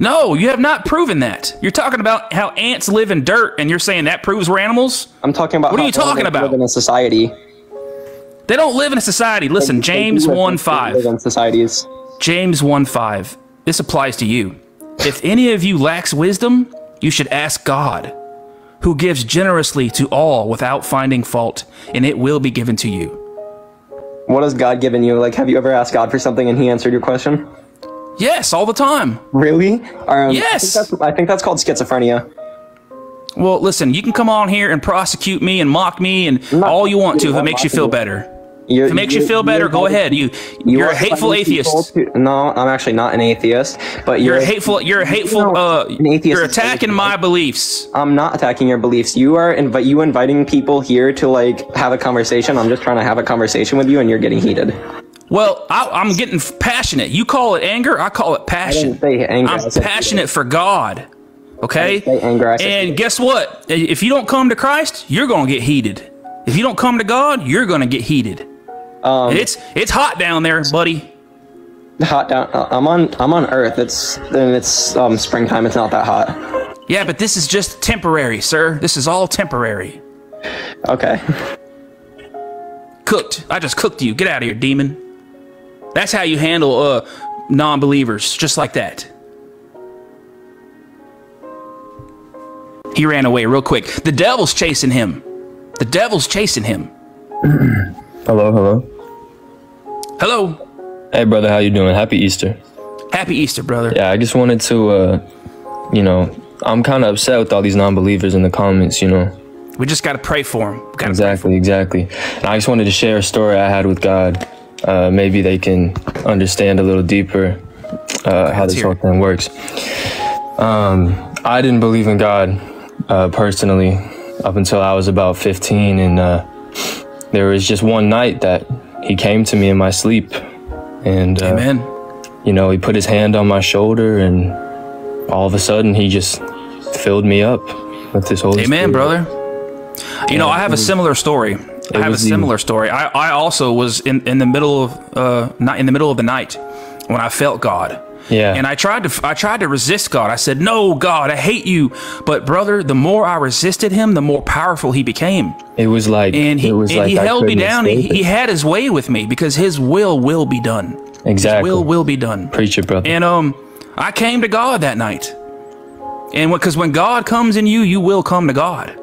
No, you have not proven that. You're talking about how ants live in dirt, and you're saying that proves we're animals. I'm talking about. What are how you talking about? Live in a society. They don't live in a society. Listen, They- they James in- 1 5. live in societies. James 1 5. This applies to you. If any of you lacks wisdom, you should ask God, who gives generously to all without finding fault, and it will be given to you. What has God given you? Like, have you ever asked God for something and He answered your question? Yes, all the time. Really? Um, Yes. I think, that's, I think that's called schizophrenia. Well, listen, you can come on here and prosecute me and mock me and all you want to if it makes you feel better. You're, If it makes you feel better, go ahead. You you you're a hateful atheist. to- no, I'm actually not an atheist, but You're you're a hateful. You're a hateful. No, Uh, an atheist you're attacking my beliefs. I'm not attacking your beliefs. You are invite you inviting people here to like have a conversation. I'm just trying to have a conversation with you, and you're getting heated. Well, I, I'm getting passionate. You call it anger. I call it passion. anger, I'm passionate for God. Okay. anger, and guess what? If you don't come to Christ, you're gonna get heated. If you don't come to God, you're gonna get heated. Um, it's it's hot down there, buddy. Hot down. uh, I'm on. I'm on Earth. It's and it's um, springtime. It's not that hot. Yeah, but this is just temporary, sir. This is all temporary. Okay. Cooked. I just cooked you. Get out of here, demon. That's how you handle uh non-believers, just like that. He ran away real quick. The devil's chasing him. The devil's chasing him. Hello, hello. Hello. Hey, brother, how you doing? Happy Easter. Happy Easter, brother. Yeah, I just wanted to, uh, you know, I'm kind of upset with all these non-believers in the comments. You know, We just got to pray for them. Exactly, exactly. And I just wanted to share a story I had with God. Uh, maybe they can understand a little deeper uh, how this whole thing works. Um, I didn't believe in God uh, personally up until I was about 15, and uh, there was just one night that He came to me in my sleep, and uh, Amen. You know, He put His hand on my shoulder, and all of a sudden, He just filled me up with this Holy Amen, Spirit. brother. You know, I have a similar story. I have a similar story. I, I also was in, in the middle of uh not in the middle of the night when I felt God. Yeah. And I tried to I tried to resist God. I said, "No, God, I hate you." But brother, the more I resisted him, the more powerful he became. It was like And he it was and like he held me down. He, he had his way with me because his will will be done. Exactly. His will will be done. Preach it, brother. And um, I came to God that night. And because when God comes in you, you will come to God.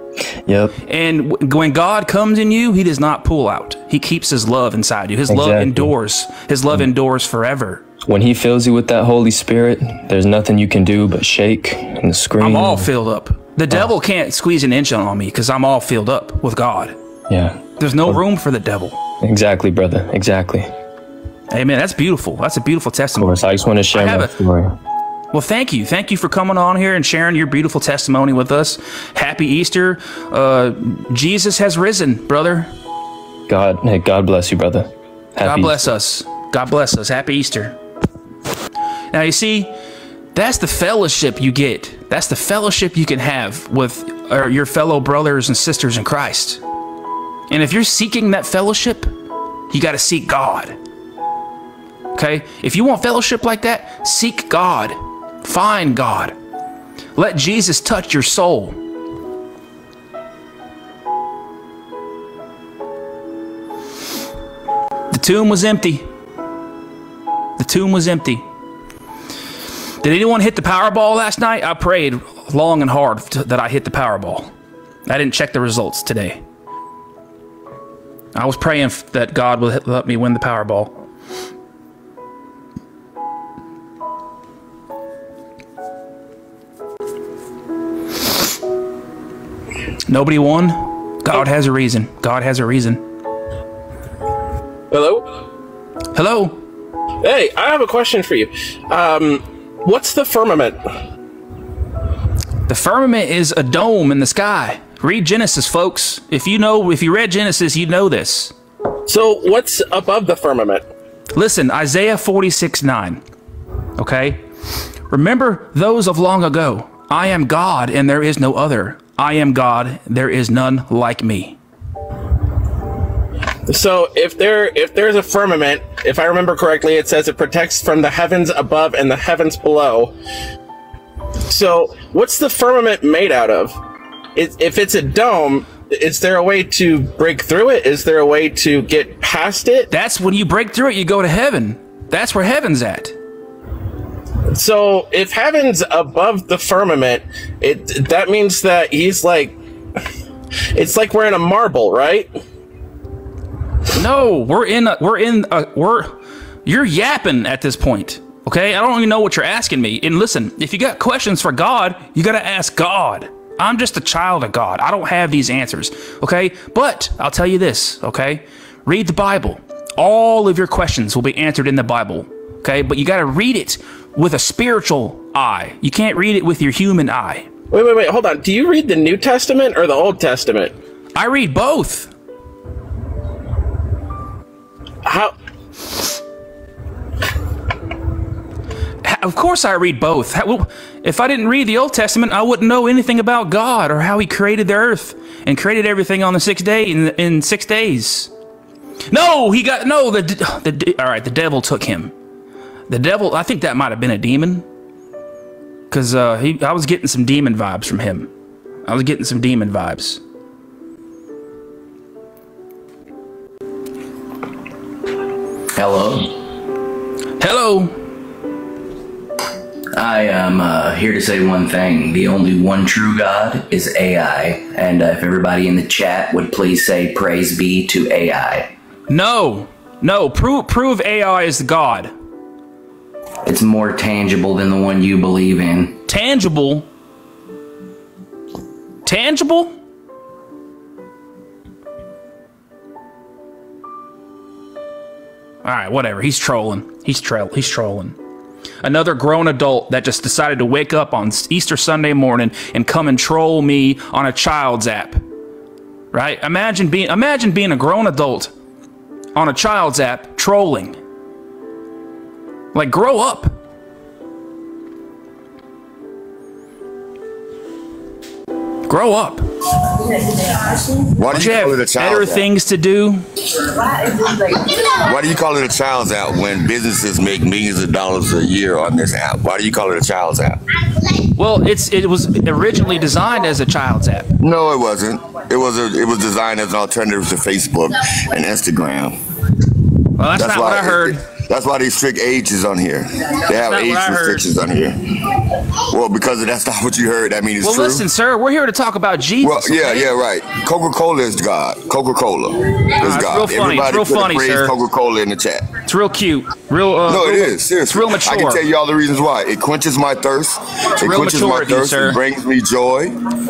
Yep. And when God comes in you, He does not pull out. He keeps His love inside you. His love endures. His love mm. endures forever. When he fills you with that Holy Spirit, there's nothing you can do but shake and scream. I'm all filled up. The ah. devil can't squeeze an inch on me because I'm all filled up with God. Yeah. There's no room for the devil. Exactly, brother. Exactly. Amen. That's beautiful. That's a beautiful testimony. Of course, I just want to share my a- story. Well, thank you. Thank you for coming on here and sharing your beautiful testimony with us. Happy Easter. Uh, Jesus has risen, brother. God, hey, God bless you, brother. God Happy bless us. God bless us. Happy Easter. Now, you see, that's the fellowship you get. That's the fellowship you can have with uh, your fellow brothers and sisters in Christ. And if you're seeking that fellowship, you got to seek God. Okay? If you want fellowship like that, seek God. Find God. Let Jesus touch your soul. The tomb was empty. The tomb was empty. Did anyone hit the Powerball last night? I prayed long and hard that I hit the Powerball. I didn't check the results today. I was praying that God would let me win the Powerball. Nobody won. God has a reason. God has a reason. Hello? Hello? Hey, I have a question for you. Um, what's the firmament? The firmament is a dome in the sky. Read Genesis, folks. If you know, if you read Genesis, you know this. So, what's above the firmament? Listen, Isaiah 46 9. Okay? Remember those of long ago. I am God and there is no other. I am God, there is none like me. So, if there if there's a firmament, if I remember correctly, it says it protects from the heavens above and the heavens below. So, what's the firmament made out of? It, if it's a dome, is there a way to break through it? Is there a way to get past it? That's when you break through it, you go to heaven. That's where heaven's at. So, if heaven's above the firmament, it that means that he's like it's like we're in a marble, right? No, we're in a, we're in a, we're you're yapping at this point. Okay? I don't even know what you're asking me. And listen, if you got questions for God, you got to ask God. I'm just a child of God. I don't have these answers. Okay? But I'll tell you this, okay? Read the Bible. All of your questions will be answered in the Bible. Okay? But you got to read it with a spiritual eye. You can't read it with your human eye. Wait, wait, wait, hold on. Do you read the New Testament or the Old Testament? I read both. How Of course, I read both. If I didn't read the Old Testament, I wouldn't know anything about God or how He created the earth and created everything on the sixth day in, in six days. No, he got no. The the all right. The devil took him. The devil. I think that might have been a demon. Cause uh, he, I was getting some demon vibes from him. I was getting some demon vibes. Hello. Hello. I am uh, here to say one thing. The only one true God is AI. And uh, if everybody in the chat would please say praise be to AI. No, no. Prove prove AI is the God. It's more tangible than the one you believe in. Tangible? Tangible? All right, whatever. He's trolling. He's trail. He's trolling. Another grown adult that just decided to wake up on Easter Sunday morning and come and troll me on a child's app. Right? Imagine being imagine being a grown adult on a child's app trolling. Like grow up. Grow up. Why do Don't you call it a have child's better app? things to do? Why do you call it a child's app when businesses make millions of dollars a year on this app? Why do you call it a child's app? Well, it's it was originally designed as a child's app. No, it wasn't. It was a, it was designed as an alternative to Facebook and Instagram. Well, that's, not what I heard. That's why they strict ages on here. They have age what I heard. restrictions on here. Well, because that's not what you heard. That means it's well, true. listen, sir, we're here to talk about Jesus. Well, yeah, okay? yeah, right. Coca Cola is God. Coca Cola is it's God. real funny. It's Everybody real funny, praise sir. Coca Cola in the chat. It's real cute. Real. Uh, no, it real- is seriously. It's real mature. I can tell you all the reasons why. It quenches my thirst. It real quenches mature my you, thirst. sir. It brings me joy.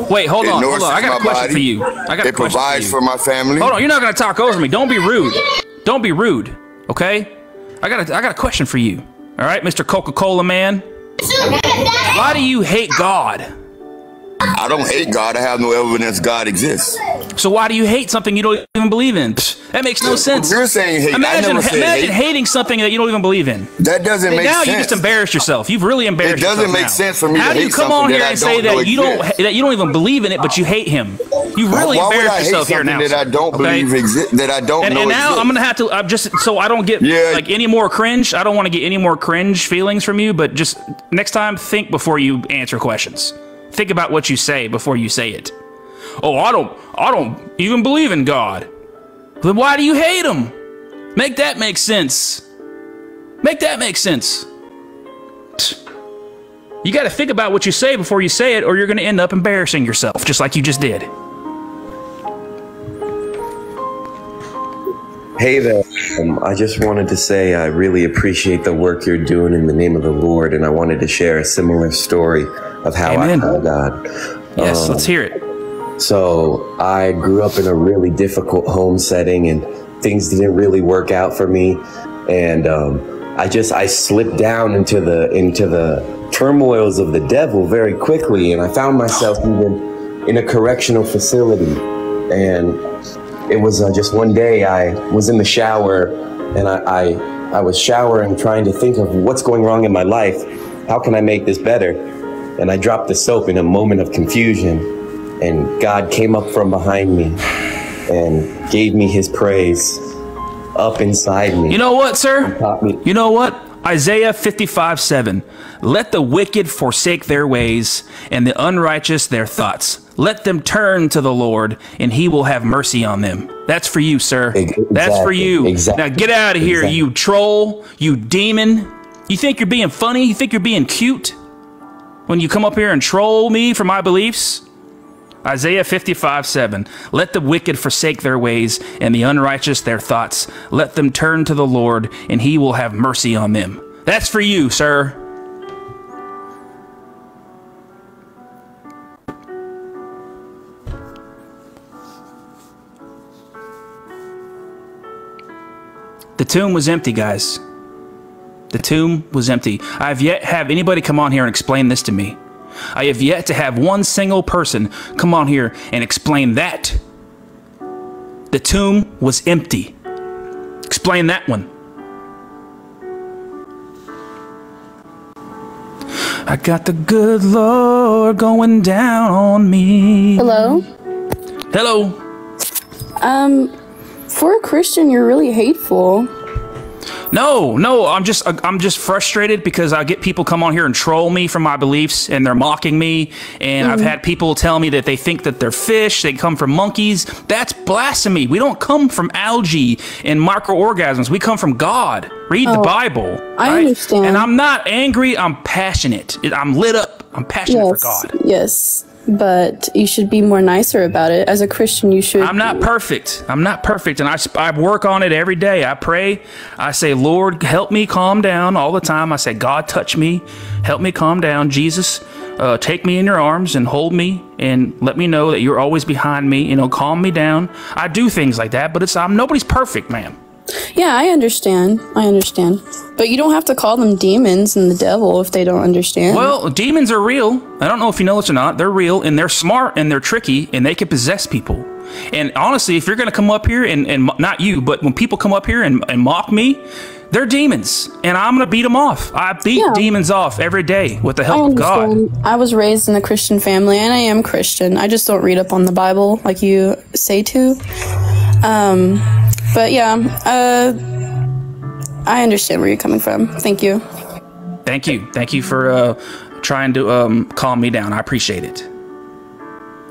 Wait, hold It on, hold on. I got a question body. for you. I got a question. It provides for, for my family. Hold on, you're not gonna talk over me. Don't be rude. Don't be rude. Okay? I got a, I got a question for you. All right, Mr. Coca-Cola man. Why do you hate God? I don't hate God. I have no evidence God exists. So why do you hate something you don't even believe in? That makes no sense. You're saying hate. I Imagine, never said imagine hate. hating something that you don't even believe in. That doesn't See, make now sense. Now you just embarrassed yourself. You've really embarrassed It doesn't yourself make now. sense for me How to do you come on here and say that you don't that you don't even believe in it, but you hate him? You really Why would embarrassed yourself here now. that I don't okay? believe exist? That I don't and, and now exists? I'm gonna have to. I'm just so I don't get like any more cringe. I don't want to get any more cringe feelings from you. But just next time, think before you answer questions. Think about what you say before you say it. Oh, I don't. I don't even believe in God. Then why do you hate him? Make that make sense. Make that make sense. You got to think about what you say before you say it, or you're going to end up embarrassing yourself, just like you just did. Hey there. Um, I just wanted to say I really appreciate the work you're doing in the name of the Lord, and I wanted to share a similar story of how Amen. I found God. Yes, Um, let's hear it. So I grew up in a really difficult home setting, and things didn't really work out for me. And um, I just I slipped down into the into the turmoils of the devil very quickly, and I found myself even in a correctional facility. And it was uh, just one day I was in the shower, and I, I I was showering, trying to think of what's going wrong in my life. How can I make this better? And I dropped the soap in a moment of confusion and God came up from behind me and gave me his praise up inside me. You know what, sir? You know what? Isaiah 55 7. Let the wicked forsake their ways, and the unrighteous their thoughts. Let them turn to the Lord, and he will have mercy on them. That's for you, sir. That's for you. exactly, Now get out of here, exactly. you troll, you demon. You think you're being funny? You think you're being cute? When you come up here and troll me for my beliefs? Isaiah 55 7. Let the wicked forsake their ways, and the unrighteous their thoughts. Let them turn to the Lord, and he will have mercy on them. That's for you, sir. The tomb was empty, guys. The tomb was empty. I have yet have anybody come on here and explain this to me. I have yet to have one single person come on here and explain that. The tomb was empty. Explain that one. I got the good Lord going down on me. Hello? Hello. Um, for a Christian, you're really hateful. No, no, I'm just I'm just frustrated because I get people come on here and troll me for my beliefs and they're mocking me and I've Mhm. had people tell me that they think that they're fish, they come from monkeys. That's blasphemy. We don't come from algae and microorganisms. We come from God. Read the Oh, Bible. I right? understand. And I'm not angry, I'm passionate. I'm lit up. I'm passionate yes, for God. yes, but you should be more nicer about it. As a Christian, you should. I'm not perfect. I'm not perfect. And I, I work on it every day. I pray. I say, Lord, help me calm down all the time. I say, God, touch me. Help me calm down. Jesus, uh, take me in your arms and hold me and let me know that you're always behind me. You know, calm me down. I do things like that, but it's I'm nobody's perfect, man. Yeah, I understand. I understand. But you don't have to call them demons and the devil if they don't understand. Well, demons are real. I don't know if you know this or not. They're real and they're smart and they're tricky and they can possess people. And honestly, if you're going to come up here and, and not you, but when people come up here and, and mock me, they're demons and I'm going to beat them off. I beat Yeah. demons off every day with the help of God. I was raised in a Christian family and I am Christian. I just don't read up on the Bible like you say to. Um, but yeah, uh, I understand where you're coming from. Thank you. Thank you. Thank you for uh, trying to um, calm me down. I appreciate it.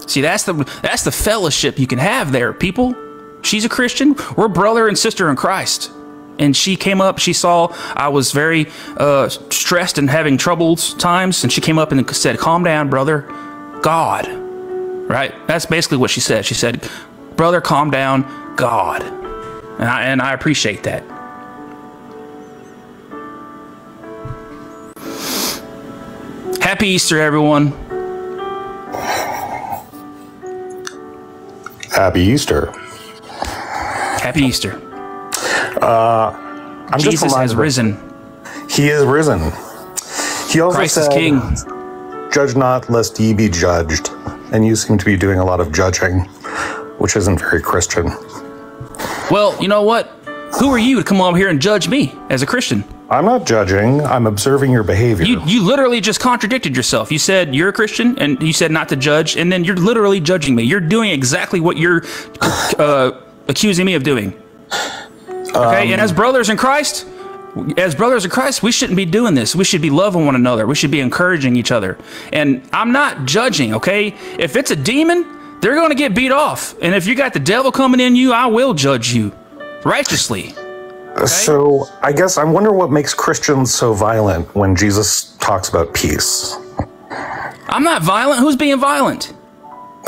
See, that's the that's the fellowship you can have there, people. She's a Christian. We're brother and sister in Christ. And she came up. She saw I was very uh, stressed and having troubles times, and she came up and said, "Calm down, brother. God." Right? That's basically what she said. She said, "Brother, calm down. God." And I and I appreciate that. Happy Easter, everyone. Happy Easter. Happy Easter. Uh, I'm Jesus just has risen. He is risen. He also Christ is king. "Judge not, lest ye be judged." And you seem to be doing a lot of judging, which isn't very Christian. Well, you know what? Who are you to come over here and judge me as a Christian? I'm not judging. I'm observing your behavior. You you literally just contradicted yourself. You said you're a Christian and you said not to judge, and then you're literally judging me. You're doing exactly what you're uh, accusing me of doing. Okay, and as brothers in Christ, as brothers in Christ, we shouldn't be doing this. We should be loving one another. We should be encouraging each other. And I'm not judging, okay? If it's a demon, they're going to get beat off. And if you got the devil coming in you, I will judge you righteously. So I guess I wonder what makes Christians so violent when Jesus talks about peace. I'm not violent. Who's being violent?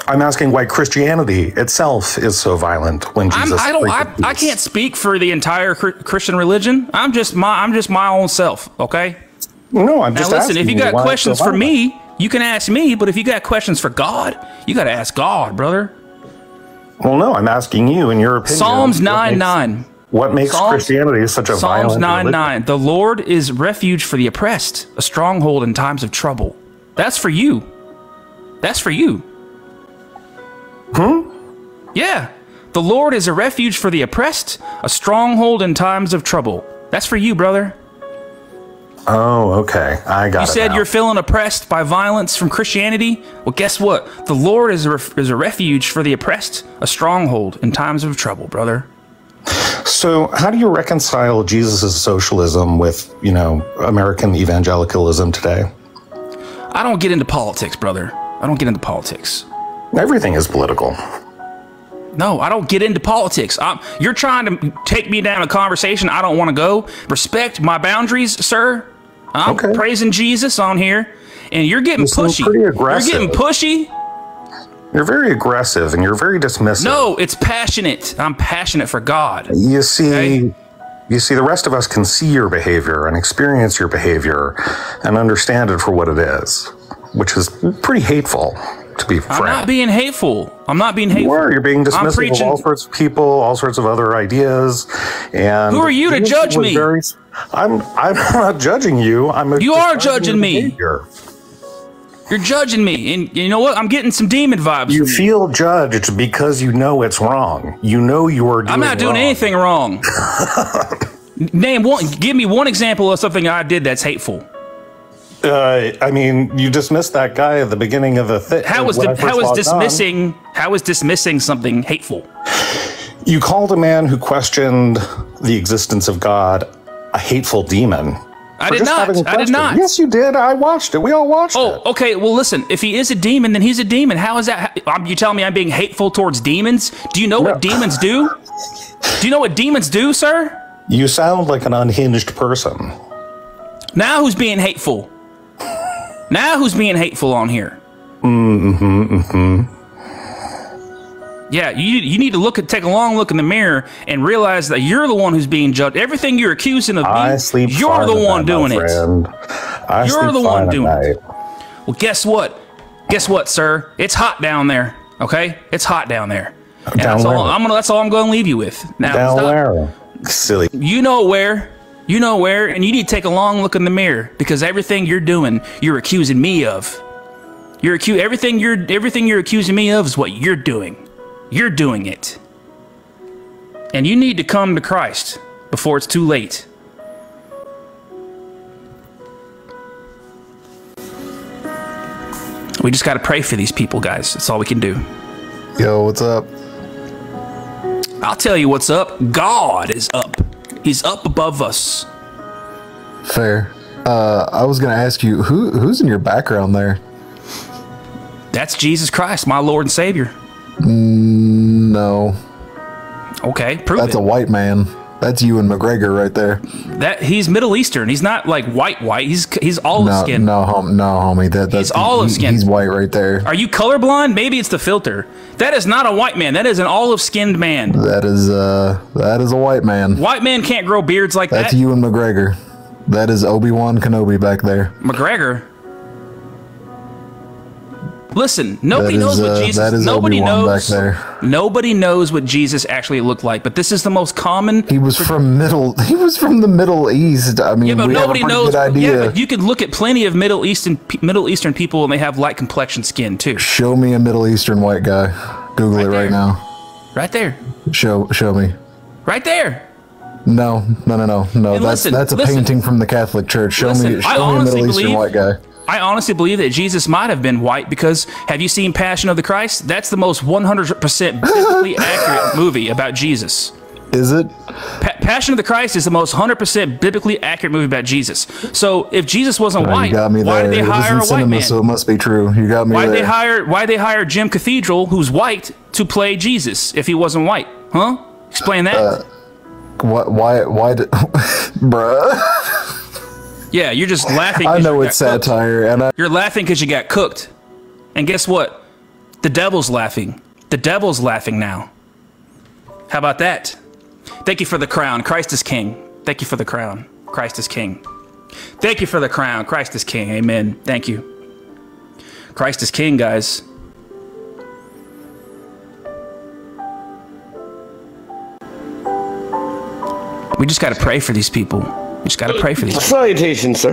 I'm asking why Christianity itself is so violent when I'm, Jesus. I don't. I, I can't speak for the entire Christian religion. I'm just my. I'm just my own self. Okay. No, I'm just. now listen. If you you got questions so for me, you can ask me. But if you got questions for God, you got to ask God, brother. Well, no, I'm asking you in your opinion. Psalms nine makes- nine. What makes Psalms- Christianity such a Psalms violent 9 religion? 9. The Lord is refuge for the oppressed, a stronghold in times of trouble. That's for you. That's for you. Hmm? Yeah. The Lord is a refuge for the oppressed, a stronghold in times of trouble. That's for you, brother. Oh, okay. I got you it. said now. you're feeling oppressed by violence from Christianity? Well, guess what? The Lord is a, ref- is a refuge for the oppressed, a stronghold in times of trouble, brother. So, how do you reconcile Jesus' socialism with, you know, American evangelicalism today? I don't get into politics, brother. I don't get into politics. Everything is political. No, I don't get into politics. I'm, you're trying to take me down a conversation I don't want to go. Respect my boundaries, sir. I'm praising Jesus on here, and you're getting pushy. You're getting pushy. You're very aggressive and you're very dismissive. No, it's passionate. I'm passionate for God. You see, you see, the rest of us can see your behavior and experience your behavior and understand it for what it is, which is pretty hateful, to be frank, I'm not being hateful. I'm not being hateful. You are. You're being dismissive of all sorts of people, all sorts of other ideas, and Who are you to judge me? very- I'm. I'm not judging you. I'm. You are judging me. behavior. You're judging me, and you know what? I'm getting some demon vibes. You feel judged because you know it's wrong. You know you are doing. I'm not doing wrong. anything wrong. Name one. Give me one example of something I did that's hateful. Uh, I mean, you dismissed that guy at the beginning of the thing. How was when I di- first how is logged on. dismissing how is dismissing something hateful? You called a man who questioned the existence of God a hateful demon. I did not. I did not. Yes, you did. I watched it. We all watched Oh, it. Oh, okay. Well, listen. If he is a demon, then he's a demon. How is that? um, You telling me I'm being hateful towards demons? Do you know what demons do? Do you know what demons do, sir? You sound like an unhinged person. Now who's being hateful? Now who's being hateful on here? Mm-hmm. Mm-hmm. Yeah, you you need to look at take a long look in the mirror and realize that you're the one who's being judged. Everything you're accusing of sleep. you're the one night, doing it. You're the one doing night. it. Well, guess what? Guess what, sir? It's hot down there. Okay, it's hot down there. Down that's all? I'm gonna. That's all I'm going to leave you with. Now, Down stop, where? Silly. You know where. You know where, and you need to take a long look in the mirror because everything you're doing, you're accusing me of. You're accu- everything you're everything you're accusing me of is what you're doing. You're doing it. And you need to come to Christ before it's too late. We just got to pray for these people, guys. That's all we can do. Yo, what's up? I'll tell you what's up. God is up. He's up above us. Fair. Uh, I was gonna ask you who who's in your background there. That's Jesus Christ, my Lord and Savior. Mm, no, Okay, prove that's it. a white man. That's Ewan McGregor right there. that he's Middle Eastern. He's not like white white. He's he's olive no, skin. no, hom- no, homie. That that's He's olive he- skin. He's white right there. Are you colorblind? Maybe it's the filter. That is not a white man. That is an olive skinned man. That is uh, that is a white man. White man can't grow beards like That's that. That's Ewan McGregor. That is Obi Wan Kenobi back there. McGregor. Listen, nobody That knows what uh, Jesus. is nobody knows. there. Nobody knows what Jesus actually looked like. But this is the most common. He was from middle. He was from the Middle East. I mean, Yeah, but we nobody knows. Yeah, but you can look at plenty of Middle Eastern Middle Eastern people, and they have light complexion skin too. Show me a Middle Eastern white guy. Google it right now. Right there, Show show me. right there. No, no, no, no, no. And That's listen, that's a listen. painting from the Catholic Church. Show Listen, me, show I me a Middle Eastern white guy. I honestly believe that Jesus might have been white because have you seen Passion of the Christ? That's the most 100% biblically accurate movie about Jesus. Is it? Pa- Passion of the Christ is the most 100% biblically accurate movie about Jesus. So if Jesus wasn't Oh, white, why there. did they hire in a white cinema, man? so it must be true. You got me Why they hire Why they hire Jim Cathedral, who's white, to play Jesus if he wasn't white? Huh? Explain that. Uh, Why? Why? Why? Did, bruh. yeah, you're just laughing. I know it's it's cooked. satire, and I. You're laughing because you got cooked. And guess what? The devil's laughing. The devil's laughing now. How about that? Thank you for the crown. Christ is king. Thank you for the crown. Christ is king. Thank you for the crown. Christ is king. Amen. Thank you. Christ is king, guys. We just got to pray for these people. We just got to pray for these. Salutations, sir.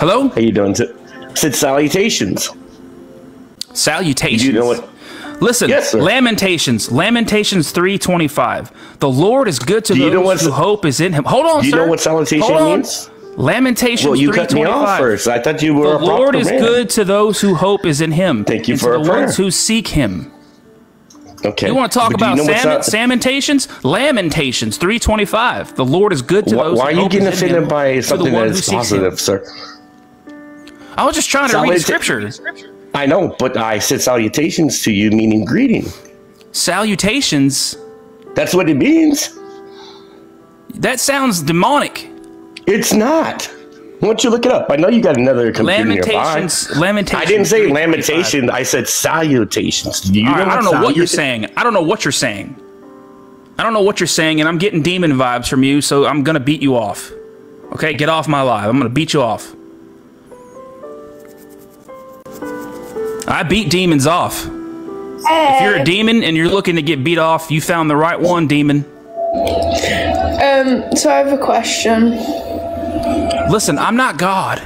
Hello? How you doing? Sir? Said salutations. Salutations. You know what? Listen, Yes. Lamentations, Lamentations 3:25. The Lord is good to you those who hope is in him. Hold on, Do you sir. know what salutation means? Lamentations Well, you cut me off 3:25. first. I thought you were The Lord is man. good to those who hope is in him. Thank you and for to a the prayer. ones who seek him. Okay. You want to talk But you about know what salmon, sal- Lamentations? Lamentations 3:25. The Lord is good to Why, those why are you getting is offended by something that's seeks him. positive, sir? I was just trying to read Saluta- scripture. I know, but I said salutations to you, meaning greeting. Salutations. That's what it means. That sounds demonic. It's not. Why don't you look it up? I know you got another computer Lamentations- nearby. Lamentations I didn't say 3:25. lamentation. I said salutations. Do you All right, know I don't know what you're saying. I don't know what you're saying. I don't know what you're saying, and I'm getting demon vibes from you, so I'm gonna beat you off. Okay, get off my live. I'm gonna beat you off. I beat demons off. If you're a demon and you're looking to get beat off, you found the right one, demon. Um, so I have a question. Listen, I'm not God.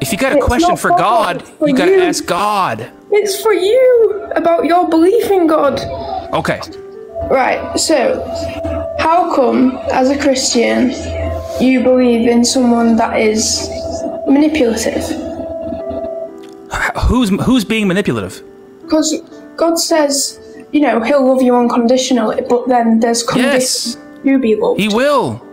If you got a It's question for God, for you gotta you. ask God. It's for you about your belief in God. Okay. Right, so how come, as a Christian, you believe in someone that is manipulative? Who's who's being manipulative? Because God says, you know, He'll love you unconditionally, but then there's conditions yes. to be loved. He will.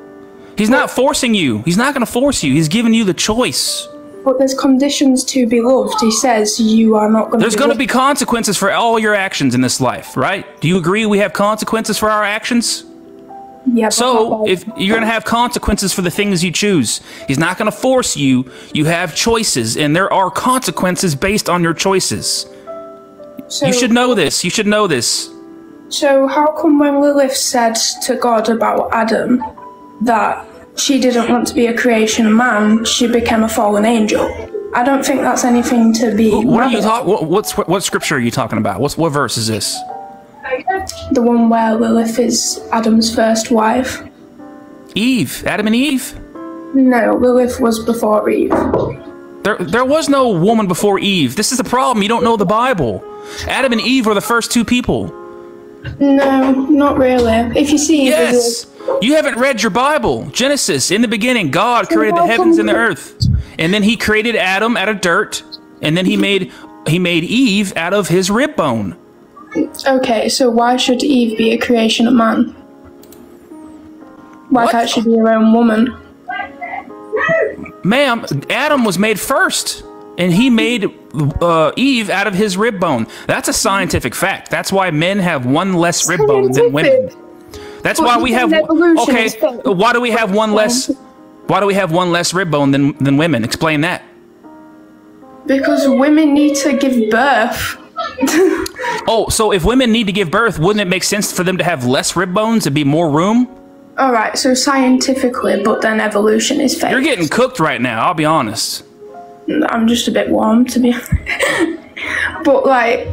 He's not forcing you. He's not going to force you. He's giving you the choice. But there's conditions to be loved. He says you are not going to. There's going to be consequences for all your actions in this life, right? Do you agree we have consequences for our actions? Yeah. So, if you're going to have consequences for the things you choose, he's not going to force you. You have choices, and there are consequences based on your choices. So, you should know this. You should know this. So how come when Lilith said to God about Adam that she didn't want to be a creation of man, she became a fallen angel? I don't think that's anything to be. What are you talking? What, what's what, what scripture are you talking about? What's what verse is this? The one where Lilith is Adam's first wife. Eve, Adam and Eve. No, Lilith was before Eve. There, there was no woman before Eve. This is the problem. You don't know the Bible. Adam and Eve were the first two people. No, not really. If you see, Yes. You haven't read your Bible. Genesis, in the beginning, God created the heavens and the earth. And then he created Adam out of dirt, and then he made he made Eve out of his rib bone. Okay, so why should Eve be a creation of man? Why can't she be her own woman? Ma'am, Adam was made first, and he made uh, Eve out of his rib bone. That's a scientific fact. That's why men have one less rib bone than women. That's But why we have. Okay, why do we have one less? Why do we have one less rib bone than than women? Explain that. Because women need to give birth. Oh, so if women need to give birth, wouldn't it make sense for them to have less rib bones and be more room? Alright, so scientifically, but then evolution is fake. You're getting cooked right now. I'll be honest. I'm just a bit warm, to be honest. But, like,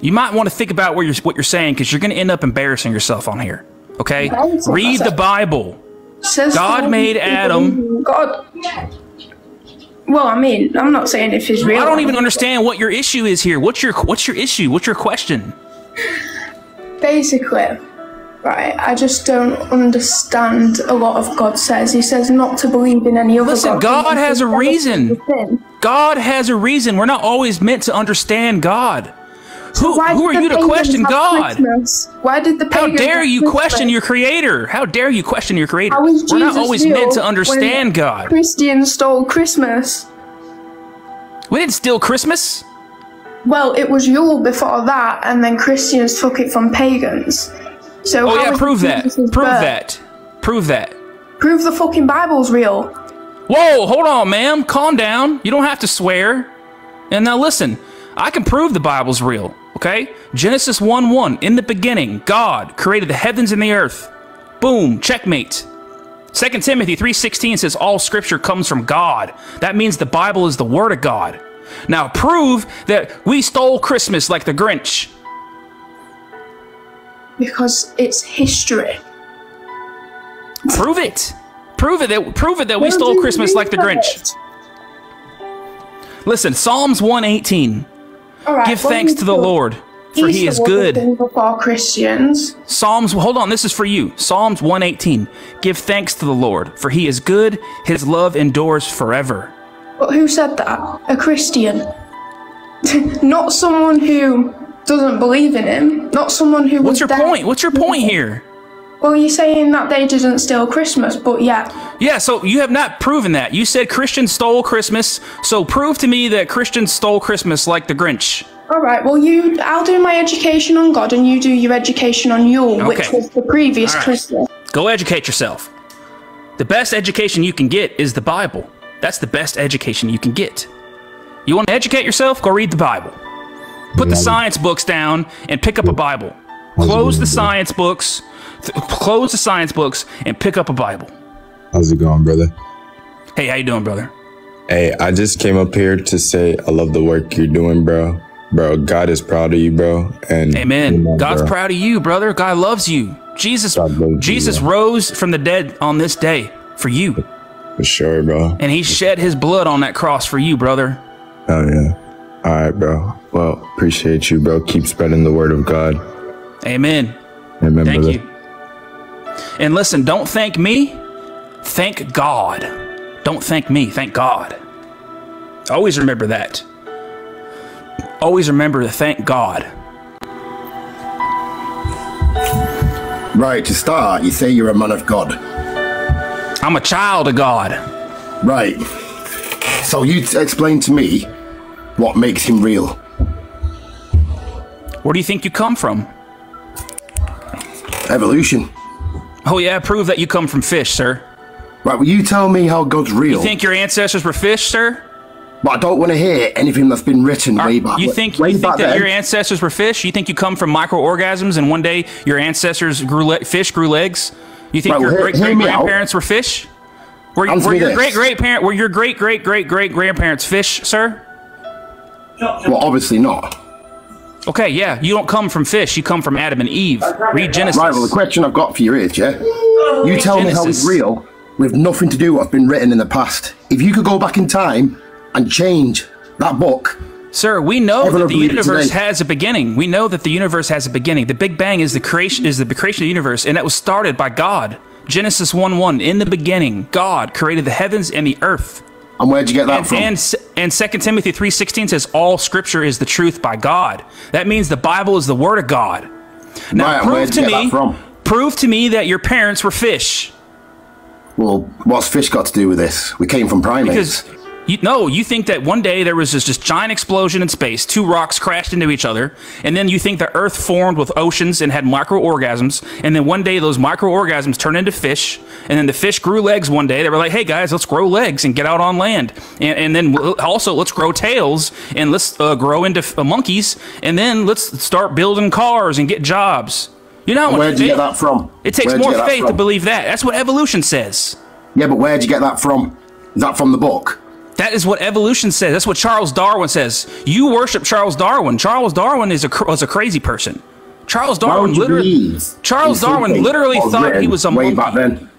You might want to think about what you're what you're saying because you're going to end up embarrassing yourself on here. Okay, read the. Bible. says God made Adam. God. Well, I mean, I'm not saying if he's real. I don't even understand what your issue is here. What's your what's your issue? What's your question? Basically, right, I just don't understand a lot of God says. He says not to believe in any other Listen, God. God has a reason. God has a reason. We're not always meant to understand God. Who, Why who are you to question God? Christmas? Why did the How dare you Christmas? question your creator? How dare you question your creator? We're not always meant to understand God. Christians stole Christmas. We didn't steal Christmas. Well, it was Yule before that, and then Christians took it from pagans. So Oh yeah, prove that. Prove birth? that. Prove that. Prove the fucking Bible's real. Whoa, hold on, ma'am. Calm down. You don't have to swear. And now listen, I can prove the Bible's real, okay? Genesis 1 1. In the beginning, God created the heavens and the earth. Boom, checkmate. 2 Timothy 3:16 says all scripture comes from God. That means the Bible is the word of God. Now prove that we stole Christmas like the Grinch. Because it's history. Prove it. Prove it that prove it that we stole Christmas like the Grinch. Listen, Psalms 118. All right, Give thanks to the Lord, for he is good. Before Christians. Psalms, hold on, this is for you. Psalms 118. Give thanks to the Lord, for he is good, his love endures forever. But who said that? A Christian. Not someone who doesn't believe in him. Not someone who. What's your there. point? What's your point here? Well, you're saying that they didn't steal Christmas, but yeah. Yeah, so you have not proven that. You said Christians stole Christmas, so prove to me that Christians stole Christmas like the Grinch. All right. Well, you. I'll do my education on God, and you do your education on Yule, which was the previous All right. Christmas. Go educate yourself. The best education you can get is the Bible. That's the best education you can get. You want to educate yourself? Go read the Bible. Put the science books down and pick up a Bible. Close the science books. Th- close the science books and pick up a Bible. How's it going, brother? Hey, how you doing, brother? Hey, I just came up here to say I love the work you're doing, bro. Bro, God is proud of you, bro. And Amen. God's proud of you, brother. God loves you. Jesus Jesus rose from the dead on this day for you. For sure, bro. And he shed his blood on that cross for you, brother. Oh yeah. All right, bro. Well, appreciate you, bro. Keep spreading the word of God. Amen. Amen, Thank brother. you. And listen, don't thank me. Thank God. Don't thank me. Thank God. Always remember that. Always remember to thank God. Right, to start, you say you're a man of God. I'm a child of God. Right. So you explain to me what makes him real. Where do you think you come from? Evolution. Oh, yeah, prove that you come from fish, sir. Right, will you tell me how God's real? You think your ancestors were fish, sir? But I don't want to hear anything that's been written way back. You think way you think back that then. your ancestors were fish? You think you come from microorganisms and one day your ancestors grew le- fish grew legs? You think Right, your hear- great great grandparents were fish? Were, Answer were your this. great great parent were your great great great great grandparents fish, sir? Well, obviously not. Okay, yeah, you don't come from fish. You come from Adam and Eve. Read Genesis. Right, well, the question I've got for you is, yeah, you Read tell me how it's real with nothing to do with what's been written in the past. If you could go back in time and change that book, Sir, we know that the universe has a beginning. We know that the universe has a beginning. The Big Bang is the creation is the creation of the universe, and that was started by God. Genesis 1 1. In the beginning, God created the heavens and the earth. And where'd you get that and, from? And, and 2 Timothy 3.16 says, all scripture is the truth by God. That means the Bible is the word of God. Now, Right, prove to me, that from? prove to me that your parents were fish. Well, what's fish got to do with this? We came from primates. Because you, no, you think that one day there was this just giant explosion in space, two rocks crashed into each other, and then you think the Earth formed with oceans and had microorganisms, and then one day those microorganisms turned into fish, and then the fish grew legs one day. They were like, "Hey guys, let's grow legs and get out on land," and, and then also let's grow tails and let's uh, grow into f- uh, monkeys, and then let's start building cars and get jobs. You know, And where'd you get that from? It takes Where'd more faith to believe that. That's what evolution says. Yeah, but where'd you get that from? Is that from the book? That is what evolution says. That's what Charles Darwin says. You worship Charles Darwin. Charles Darwin is a was a crazy person. Charles Darwin literally Charles Darwin literally oh, thought he was a way monkey. back then?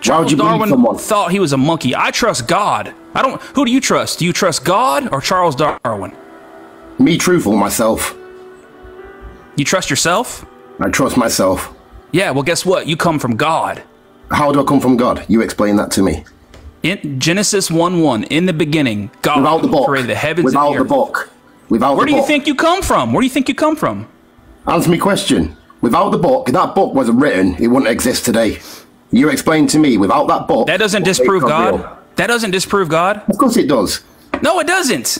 Charles Darwin thought he was a monkey. I trust God. I don't. Who do you trust? Do you trust God or Charles Darwin? Me, truthful myself. You trust yourself? I trust myself. Yeah. Well, guess what? You come from God. How do I come from God? You explain that to me. In Genesis one one, in the beginning, God Without the book. created the heavens Without and the the earth. book. Without Where the do you think you come from? Where do you think you come from? Answer me question. Without the book, if that book wasn't written, it wouldn't exist today. You explain to me, without that book. That doesn't disprove God. real? That doesn't disprove God. Of course it does. No, it doesn't.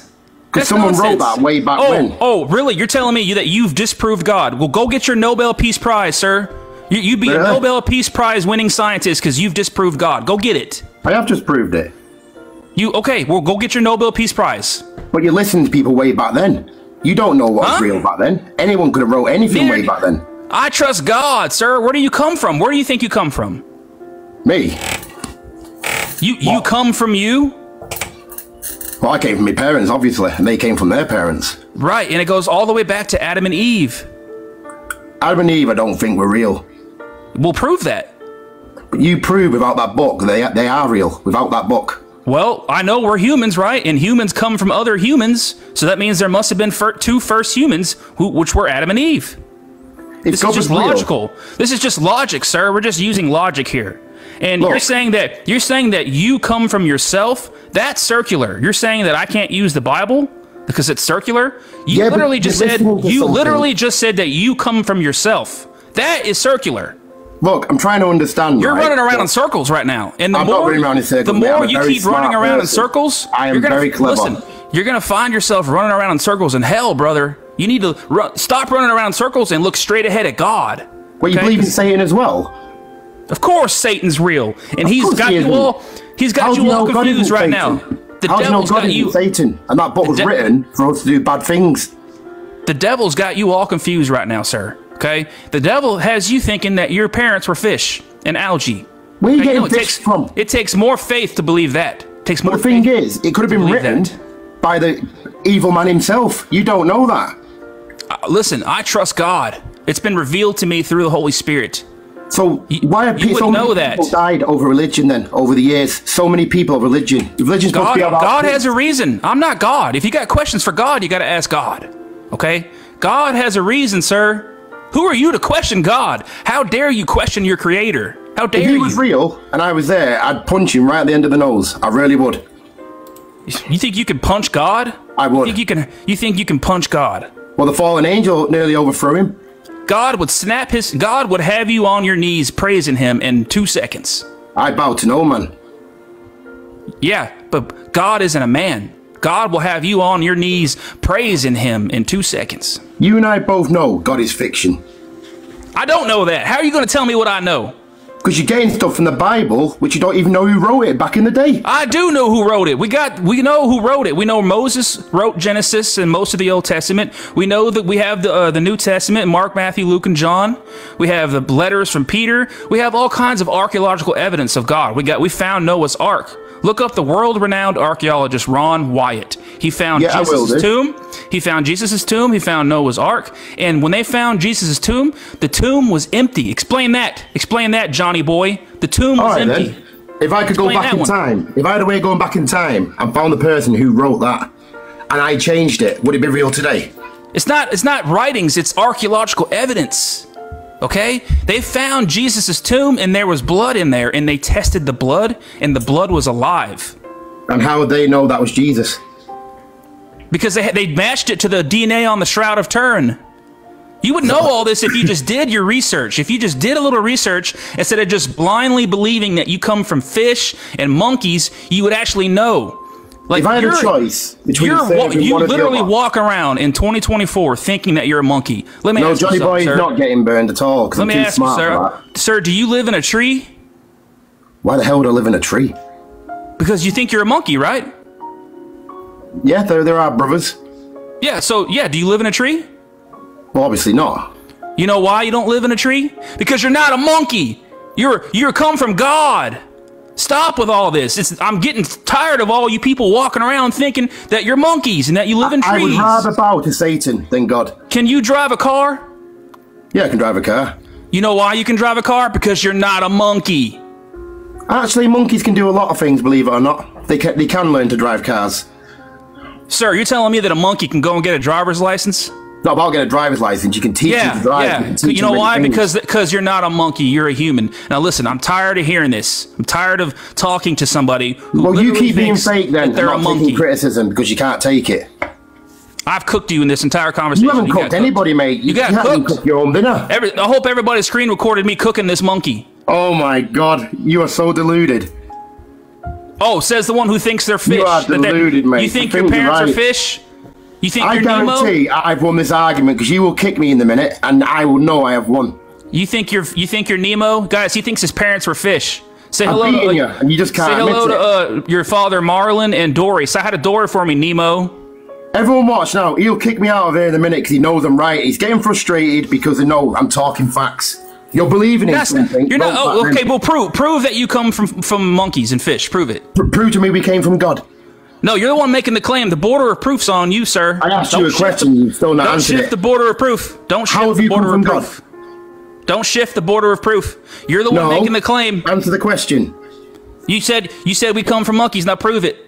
Because someone wrote that way back oh, when. Oh, really? You're telling me you, that you've disproved God? Well, go get your Nobel Peace Prize, sir. You, you'd be a Nobel Peace Prize winning scientist because you've disproved God. Go get it. I have just proved it. You okay? Well, go get your Nobel Peace Prize. But you listened to people way back then. You don't know what was real back then. Anyone could have wrote anything way back then. I trust God, sir. Where do you come from? Where do you think you come from? Me? You you come from you? Well, I came from my parents, obviously, and they came from their parents. Right, and it goes all the way back to Adam and Eve. Adam and Eve, I don't think were real. We'll prove that. You prove without that book they they are real. Without that book. Well, I know we're humans, right? And humans come from other humans, so that means there must have been fir- two first humans, who, which were Adam and Eve. this God is just real- logical. This is just logic, sir. We're just using logic here. And you're saying that you're saying that you come from yourself. That's circular. You're saying that I can't use the Bible because it's circular. You Yeah, literally just said you something. literally just said that you come from yourself. That is circular. Look, I'm trying to understand. You're right? running around Look, in circles right now, and the I'm more not running around in circles, the more you keep running around in circles, I am gonna, very clever. Listen, you're gonna find yourself running around in circles in hell, brother. You need to run, stop running around in circles and look straight ahead at God. Well, you okay? believe in Satan as well? Of course, Satan's real, and Of he's got you all. He's got How you all confused right Satan? now. The How do you know devil's God got you. Satan? And that book was written for us to do bad things. The devil's got you all confused right now, sir. Okay, the devil has you thinking that your parents were fish and algae. Where are you Okay, getting it takes, from? It takes more faith to believe that. It takes more the thing is, it could have been written that. by the evil man himself. You don't know that. Uh, listen, I trust God. It's been revealed to me through the Holy Spirit. So why have you so many know that. people died over religion then, over the years? So many people over religion. Religion's supposed to be about God has a reason. I'm not God. If you got questions for God, you got to ask God. Okay? God has a reason, sir. Who are you to question God? How dare you question your creator? How If dare he you? was real and I was there, I'd punch him right at the end of the nose. I really would. You think you can punch God? I would. You think you can you think you can punch God? Well, the fallen angel nearly overthrew him. God would snap his God would have you on your knees praising him in 2 seconds. I bow to no man. Yeah, but God isn't a man. God will have you on your knees praising him in 2 seconds. You and I both know God is fiction. I don't know that. How are you going to tell me what I know? Because you're getting stuff from the Bible which you don't even know who wrote it back in the day. I do know who wrote it. We got we know who wrote it. We know Moses wrote Genesis and most of the Old Testament. We know that we have the uh, the New Testament, Mark, Matthew, Luke, and John. We have the letters from Peter. We have all kinds of archaeological evidence of God. We got we found Noah's Ark. Look up the world-renowned archaeologist Ron Wyatt. He found Yeah, will Jesus' tomb. He found Jesus' tomb. He found Noah's ark. And when they found Jesus' tomb, the tomb was empty. Explain that. Explain that, Johnny boy. The tomb All was right empty. then. If I could go back in one. time, if I had a way of going back in time and found the person who wrote that, and I changed it, would it be real today? It's not it's not writings, it's archaeological evidence. Okay? They found Jesus' tomb and there was blood in there and they tested the blood and the blood was alive. And how would they know that was Jesus? Because they they matched it to the DNA on the Shroud of Turin. You would know all this if you just did your research. If you just did a little research instead of just blindly believing that you come from fish and monkeys, you would actually know. Like If I had a choice between you're, you literally walk around in 2024 thinking that you're a monkey. Let me no, ask you Johnny something, Boy is sir. not getting burned at all Let I'm me too ask you, sir. Sir, do you live in a tree? Why the hell would I live in a tree? Because you think you're a monkey, right? Yeah, there, there are brothers. Yeah, so yeah, do you live in a tree? Well, obviously not. You know why you don't live in a tree? Because you're not a monkey. You're you're come from God. Stop with all this. It's, I'm getting tired of all you people walking around thinking that you're monkeys and that you live in trees. I would rather bow to Satan than God. Can you drive a car? Yeah, I can drive a car. You know why you can drive a car? Because you're not a monkey. Actually, monkeys can do a lot of things, believe it or not. They can, they can learn to drive cars. Sir, you're telling me that a monkey can go and get a driver's license? Not about getting a driver's license. You can teach yeah, them to drive. yeah. You, You know why? things. Because because you're not a monkey. You're a human. Now listen, I'm tired of hearing this. I'm tired of talking to somebody who Well, you keep being fake then. that they're a monkey. criticism because you can't take it. I've cooked you in this entire conversation. You haven't got cooked anybody, mate. You got haven't cooked. cooked your own dinner. Every, I hope everybody screen recorded me cooking this monkey. Oh my god, you are so deluded. Oh, says the one who thinks they're fish. You are That- that- deluded, mate. You think your parents are fish? You think I you're Nemo? guarantee I- I've won this argument because you will kick me in the minute, and I will know I have won. You think you're you think you're Nemo, guys? He thinks his parents were fish. Say hello I'm to beating you, and you just can't say hello to uh, your father Marlin and Dory. Say hi to Dory for me, Nemo. Everyone watch now. He'll kick me out of here in a minute because he knows I'm right. He's getting frustrated because they know I'm talking facts. You're believing in That's something. you're not. Oh, okay. Well, prove prove that you come from from monkeys and fish. Prove it. Pr- prove to me we came from God. No, you're the one making the claim. The border of proof's on you, sir. I asked Don't you a question. the- You've still not answered shift it. the border of proof. Don't shift How have the you border of from God? proof. Don't shift the border of proof. You're the one making the claim. Answer the question. You said you said we come from monkeys. Now prove it.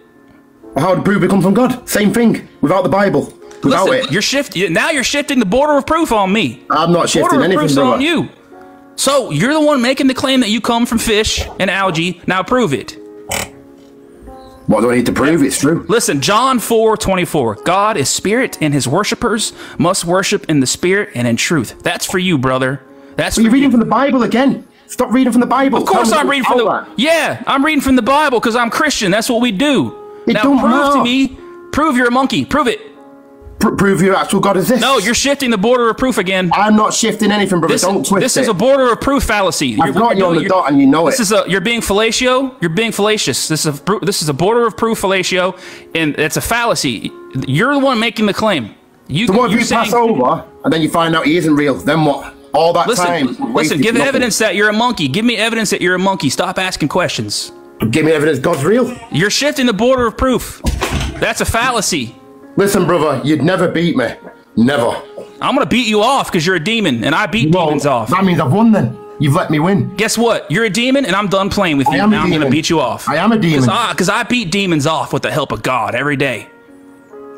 How to prove we come from God? Same thing. Without the Bible. Without Listen, it. you're shifting. Now you're shifting the border of proof on me. I'm not shifting border of anything, proof's brother. on you. So you're the one making the claim that you come from fish and algae. Now prove it. What do I need to prove? It's true. Listen, John 4 24. God is spirit, and his worshippers must worship in the spirit and in truth. That's for you, brother. That's Well, you're reading from the Bible again. Stop reading from the Bible. Of course Tell I'm reading from the that. Yeah, I'm reading from the Bible because I'm Christian. That's what we do. It now don't prove matter. to me, prove you're a monkey. Prove it. Pr- prove your actual God exists. No, you're shifting the border of proof again. I'm not shifting anything, brother. This, Don't twist this it. is a border of proof fallacy. I've got you on the you're- dot and you know this it. is a you're being fellatio. You're being fallacious. This is a this is a border of proof fellatio, and it's a fallacy. You're the one making the claim. You so what if you're you pass over and then you find out he isn't real? Then what? All that Listen, time. listen. Give nothing. evidence that you're a monkey. Give me evidence that you're a monkey. Stop asking questions. Give me evidence God's real. You're shifting the border of proof. That's a fallacy. Listen, brother, you'd never beat me. Never. I'm gonna beat you off because you're a demon, and I beat demons off. That means I've won then. You've let me win. Guess what? You're a demon, and I'm done playing with I you. Now I'm gonna demon. beat you off. I am a demon. Because I, beat demons off with the help of God every day.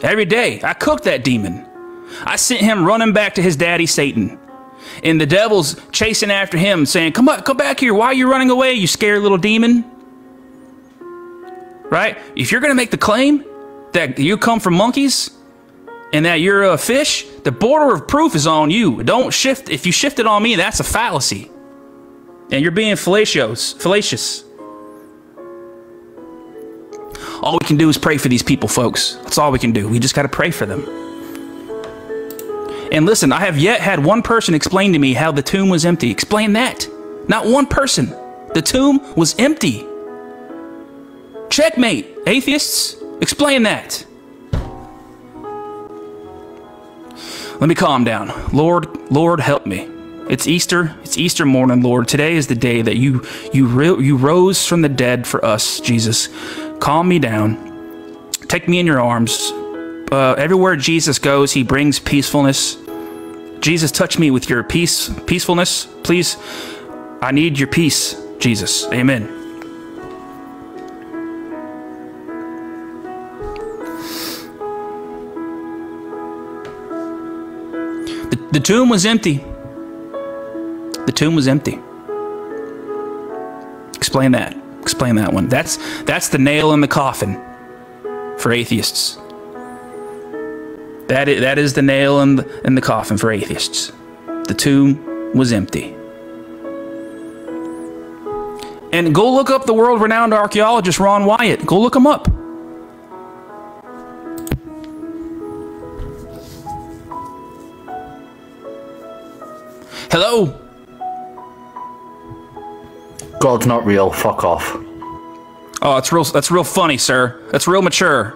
Every day. I cooked that demon. I sent him running back to his daddy Satan. And the devil's chasing after him, saying, Come on, come back here. Why are you running away, you scared little demon? Right? If you're gonna make the claim that you come from monkeys and that you're a fish, the border of proof is on you. Don't shift if you shift it on me, that's a fallacy. And you're being fallacious. Fallacious. All we can do is pray for these people, folks. That's all we can do. We just got to pray for them. And listen, I have yet had one person explain to me how the tomb was empty. Explain that. Not one person. The tomb was empty. Checkmate, atheists. Explain that. Let me calm down. Lord, Lord, help me. It's Easter. It's Easter morning, Lord. Today is the day that you you you rose from the dead for us, Jesus. Calm me down. Take me in your arms. uh, everywhere Jesus goes, he brings peacefulness. Jesus, touch me with your peace, peacefulness, please. I need your peace, Jesus. Amen. The, tomb was empty. The tomb was empty. Explain that. Explain that one. That's that's the nail in the coffin for atheists. That is, that is the nail in the, in the coffin for atheists. The tomb was empty. And go look up the world renowned archaeologist Ron Wyatt. Go look him up. Hello? God's not real. Fuck off. Oh, that's real that's real funny, sir. That's real mature.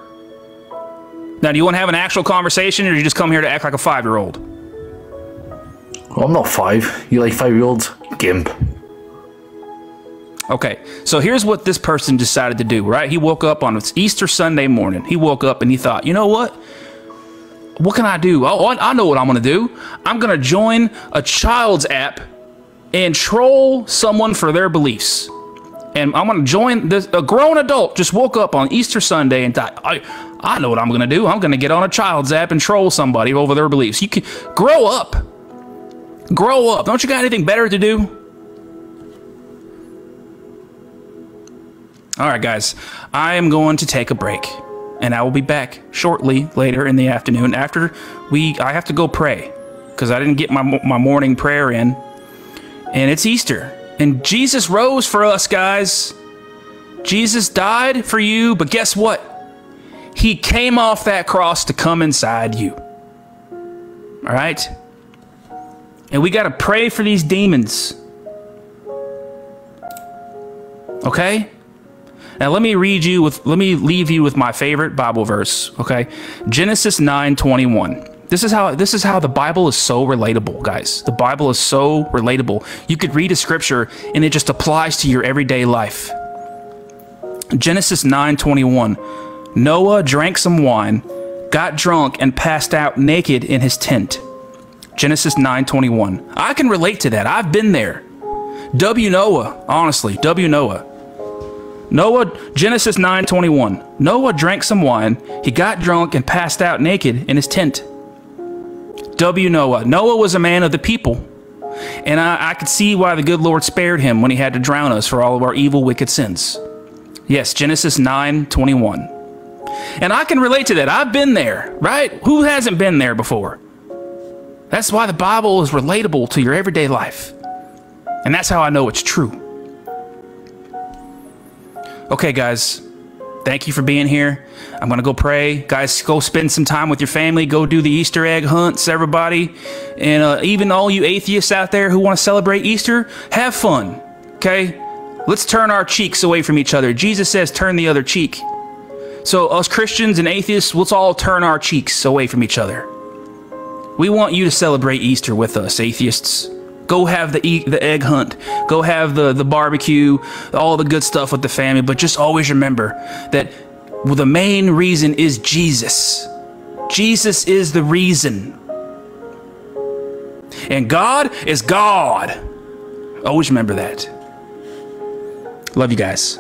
Now, do you want to have an actual conversation or do you just come here to act like a five year old? Well, I'm not five. You like five year olds? Gimp. Okay, so here's what this person decided to do, right? He woke up on Easter Sunday morning. He woke up and he thought, you know what? What can I do? Oh, oh I know what I'm to do. I'm going to join a child's app and troll someone for their beliefs. And I'm to join this. A grown adult just woke up on Easter Sunday and thought, I, I know what I'm going to do. I'm going to get on a child's app and troll somebody over their beliefs. You can grow up. Grow up. Don't you got anything better to do? All right, guys, I am going to take a break, and I will be back shortly later in the afternoon after we. I have to go pray because I didn't get my my morning prayer in, and it's Easter, and Jesus rose for us, guys. Jesus died for you, but guess what? He came off that cross to come inside you. All right, and we got to pray for these demons. Okay. Now let me read you with let me leave you with my favorite Bible verse, okay? Genesis 9:21. This is how this is how the Bible is so relatable, guys. The Bible is so relatable. You could read a scripture and it just applies to your everyday life. Genesis 9:21. Noah drank some wine, got drunk and passed out naked in his tent. Genesis 9:21. I can relate to that. I've been there. W Noah, honestly, W Noah. Noah, Genesis 9:21. Noah drank some wine, he got drunk and passed out naked in his tent. W Noah. Noah was a man of the people. And I, I could see why the good Lord spared him when he had to drown us for all of our evil, wicked sins. Yes, Genesis 9:21. And I can relate to that. I've been there, right? Who hasn't been there before? That's why the Bible is relatable to your everyday life. And that's how I know it's true. Okay, guys, thank you for being here. I'm going to go pray. Guys, go spend some time with your family. Go do the Easter egg hunts, everybody. And uh, even all you atheists out there who want to celebrate Easter, have fun. Okay? Let's turn our cheeks away from each other. Jesus says, turn the other cheek. So, us Christians and atheists, let's all turn our cheeks away from each other. We want you to celebrate Easter with us, atheists. Go have the e- the egg hunt. Go have the the barbecue, all the good stuff with the family. But just always remember that well, the main reason is Jesus. Jesus is the reason. And God is God. Always remember that. Love you guys.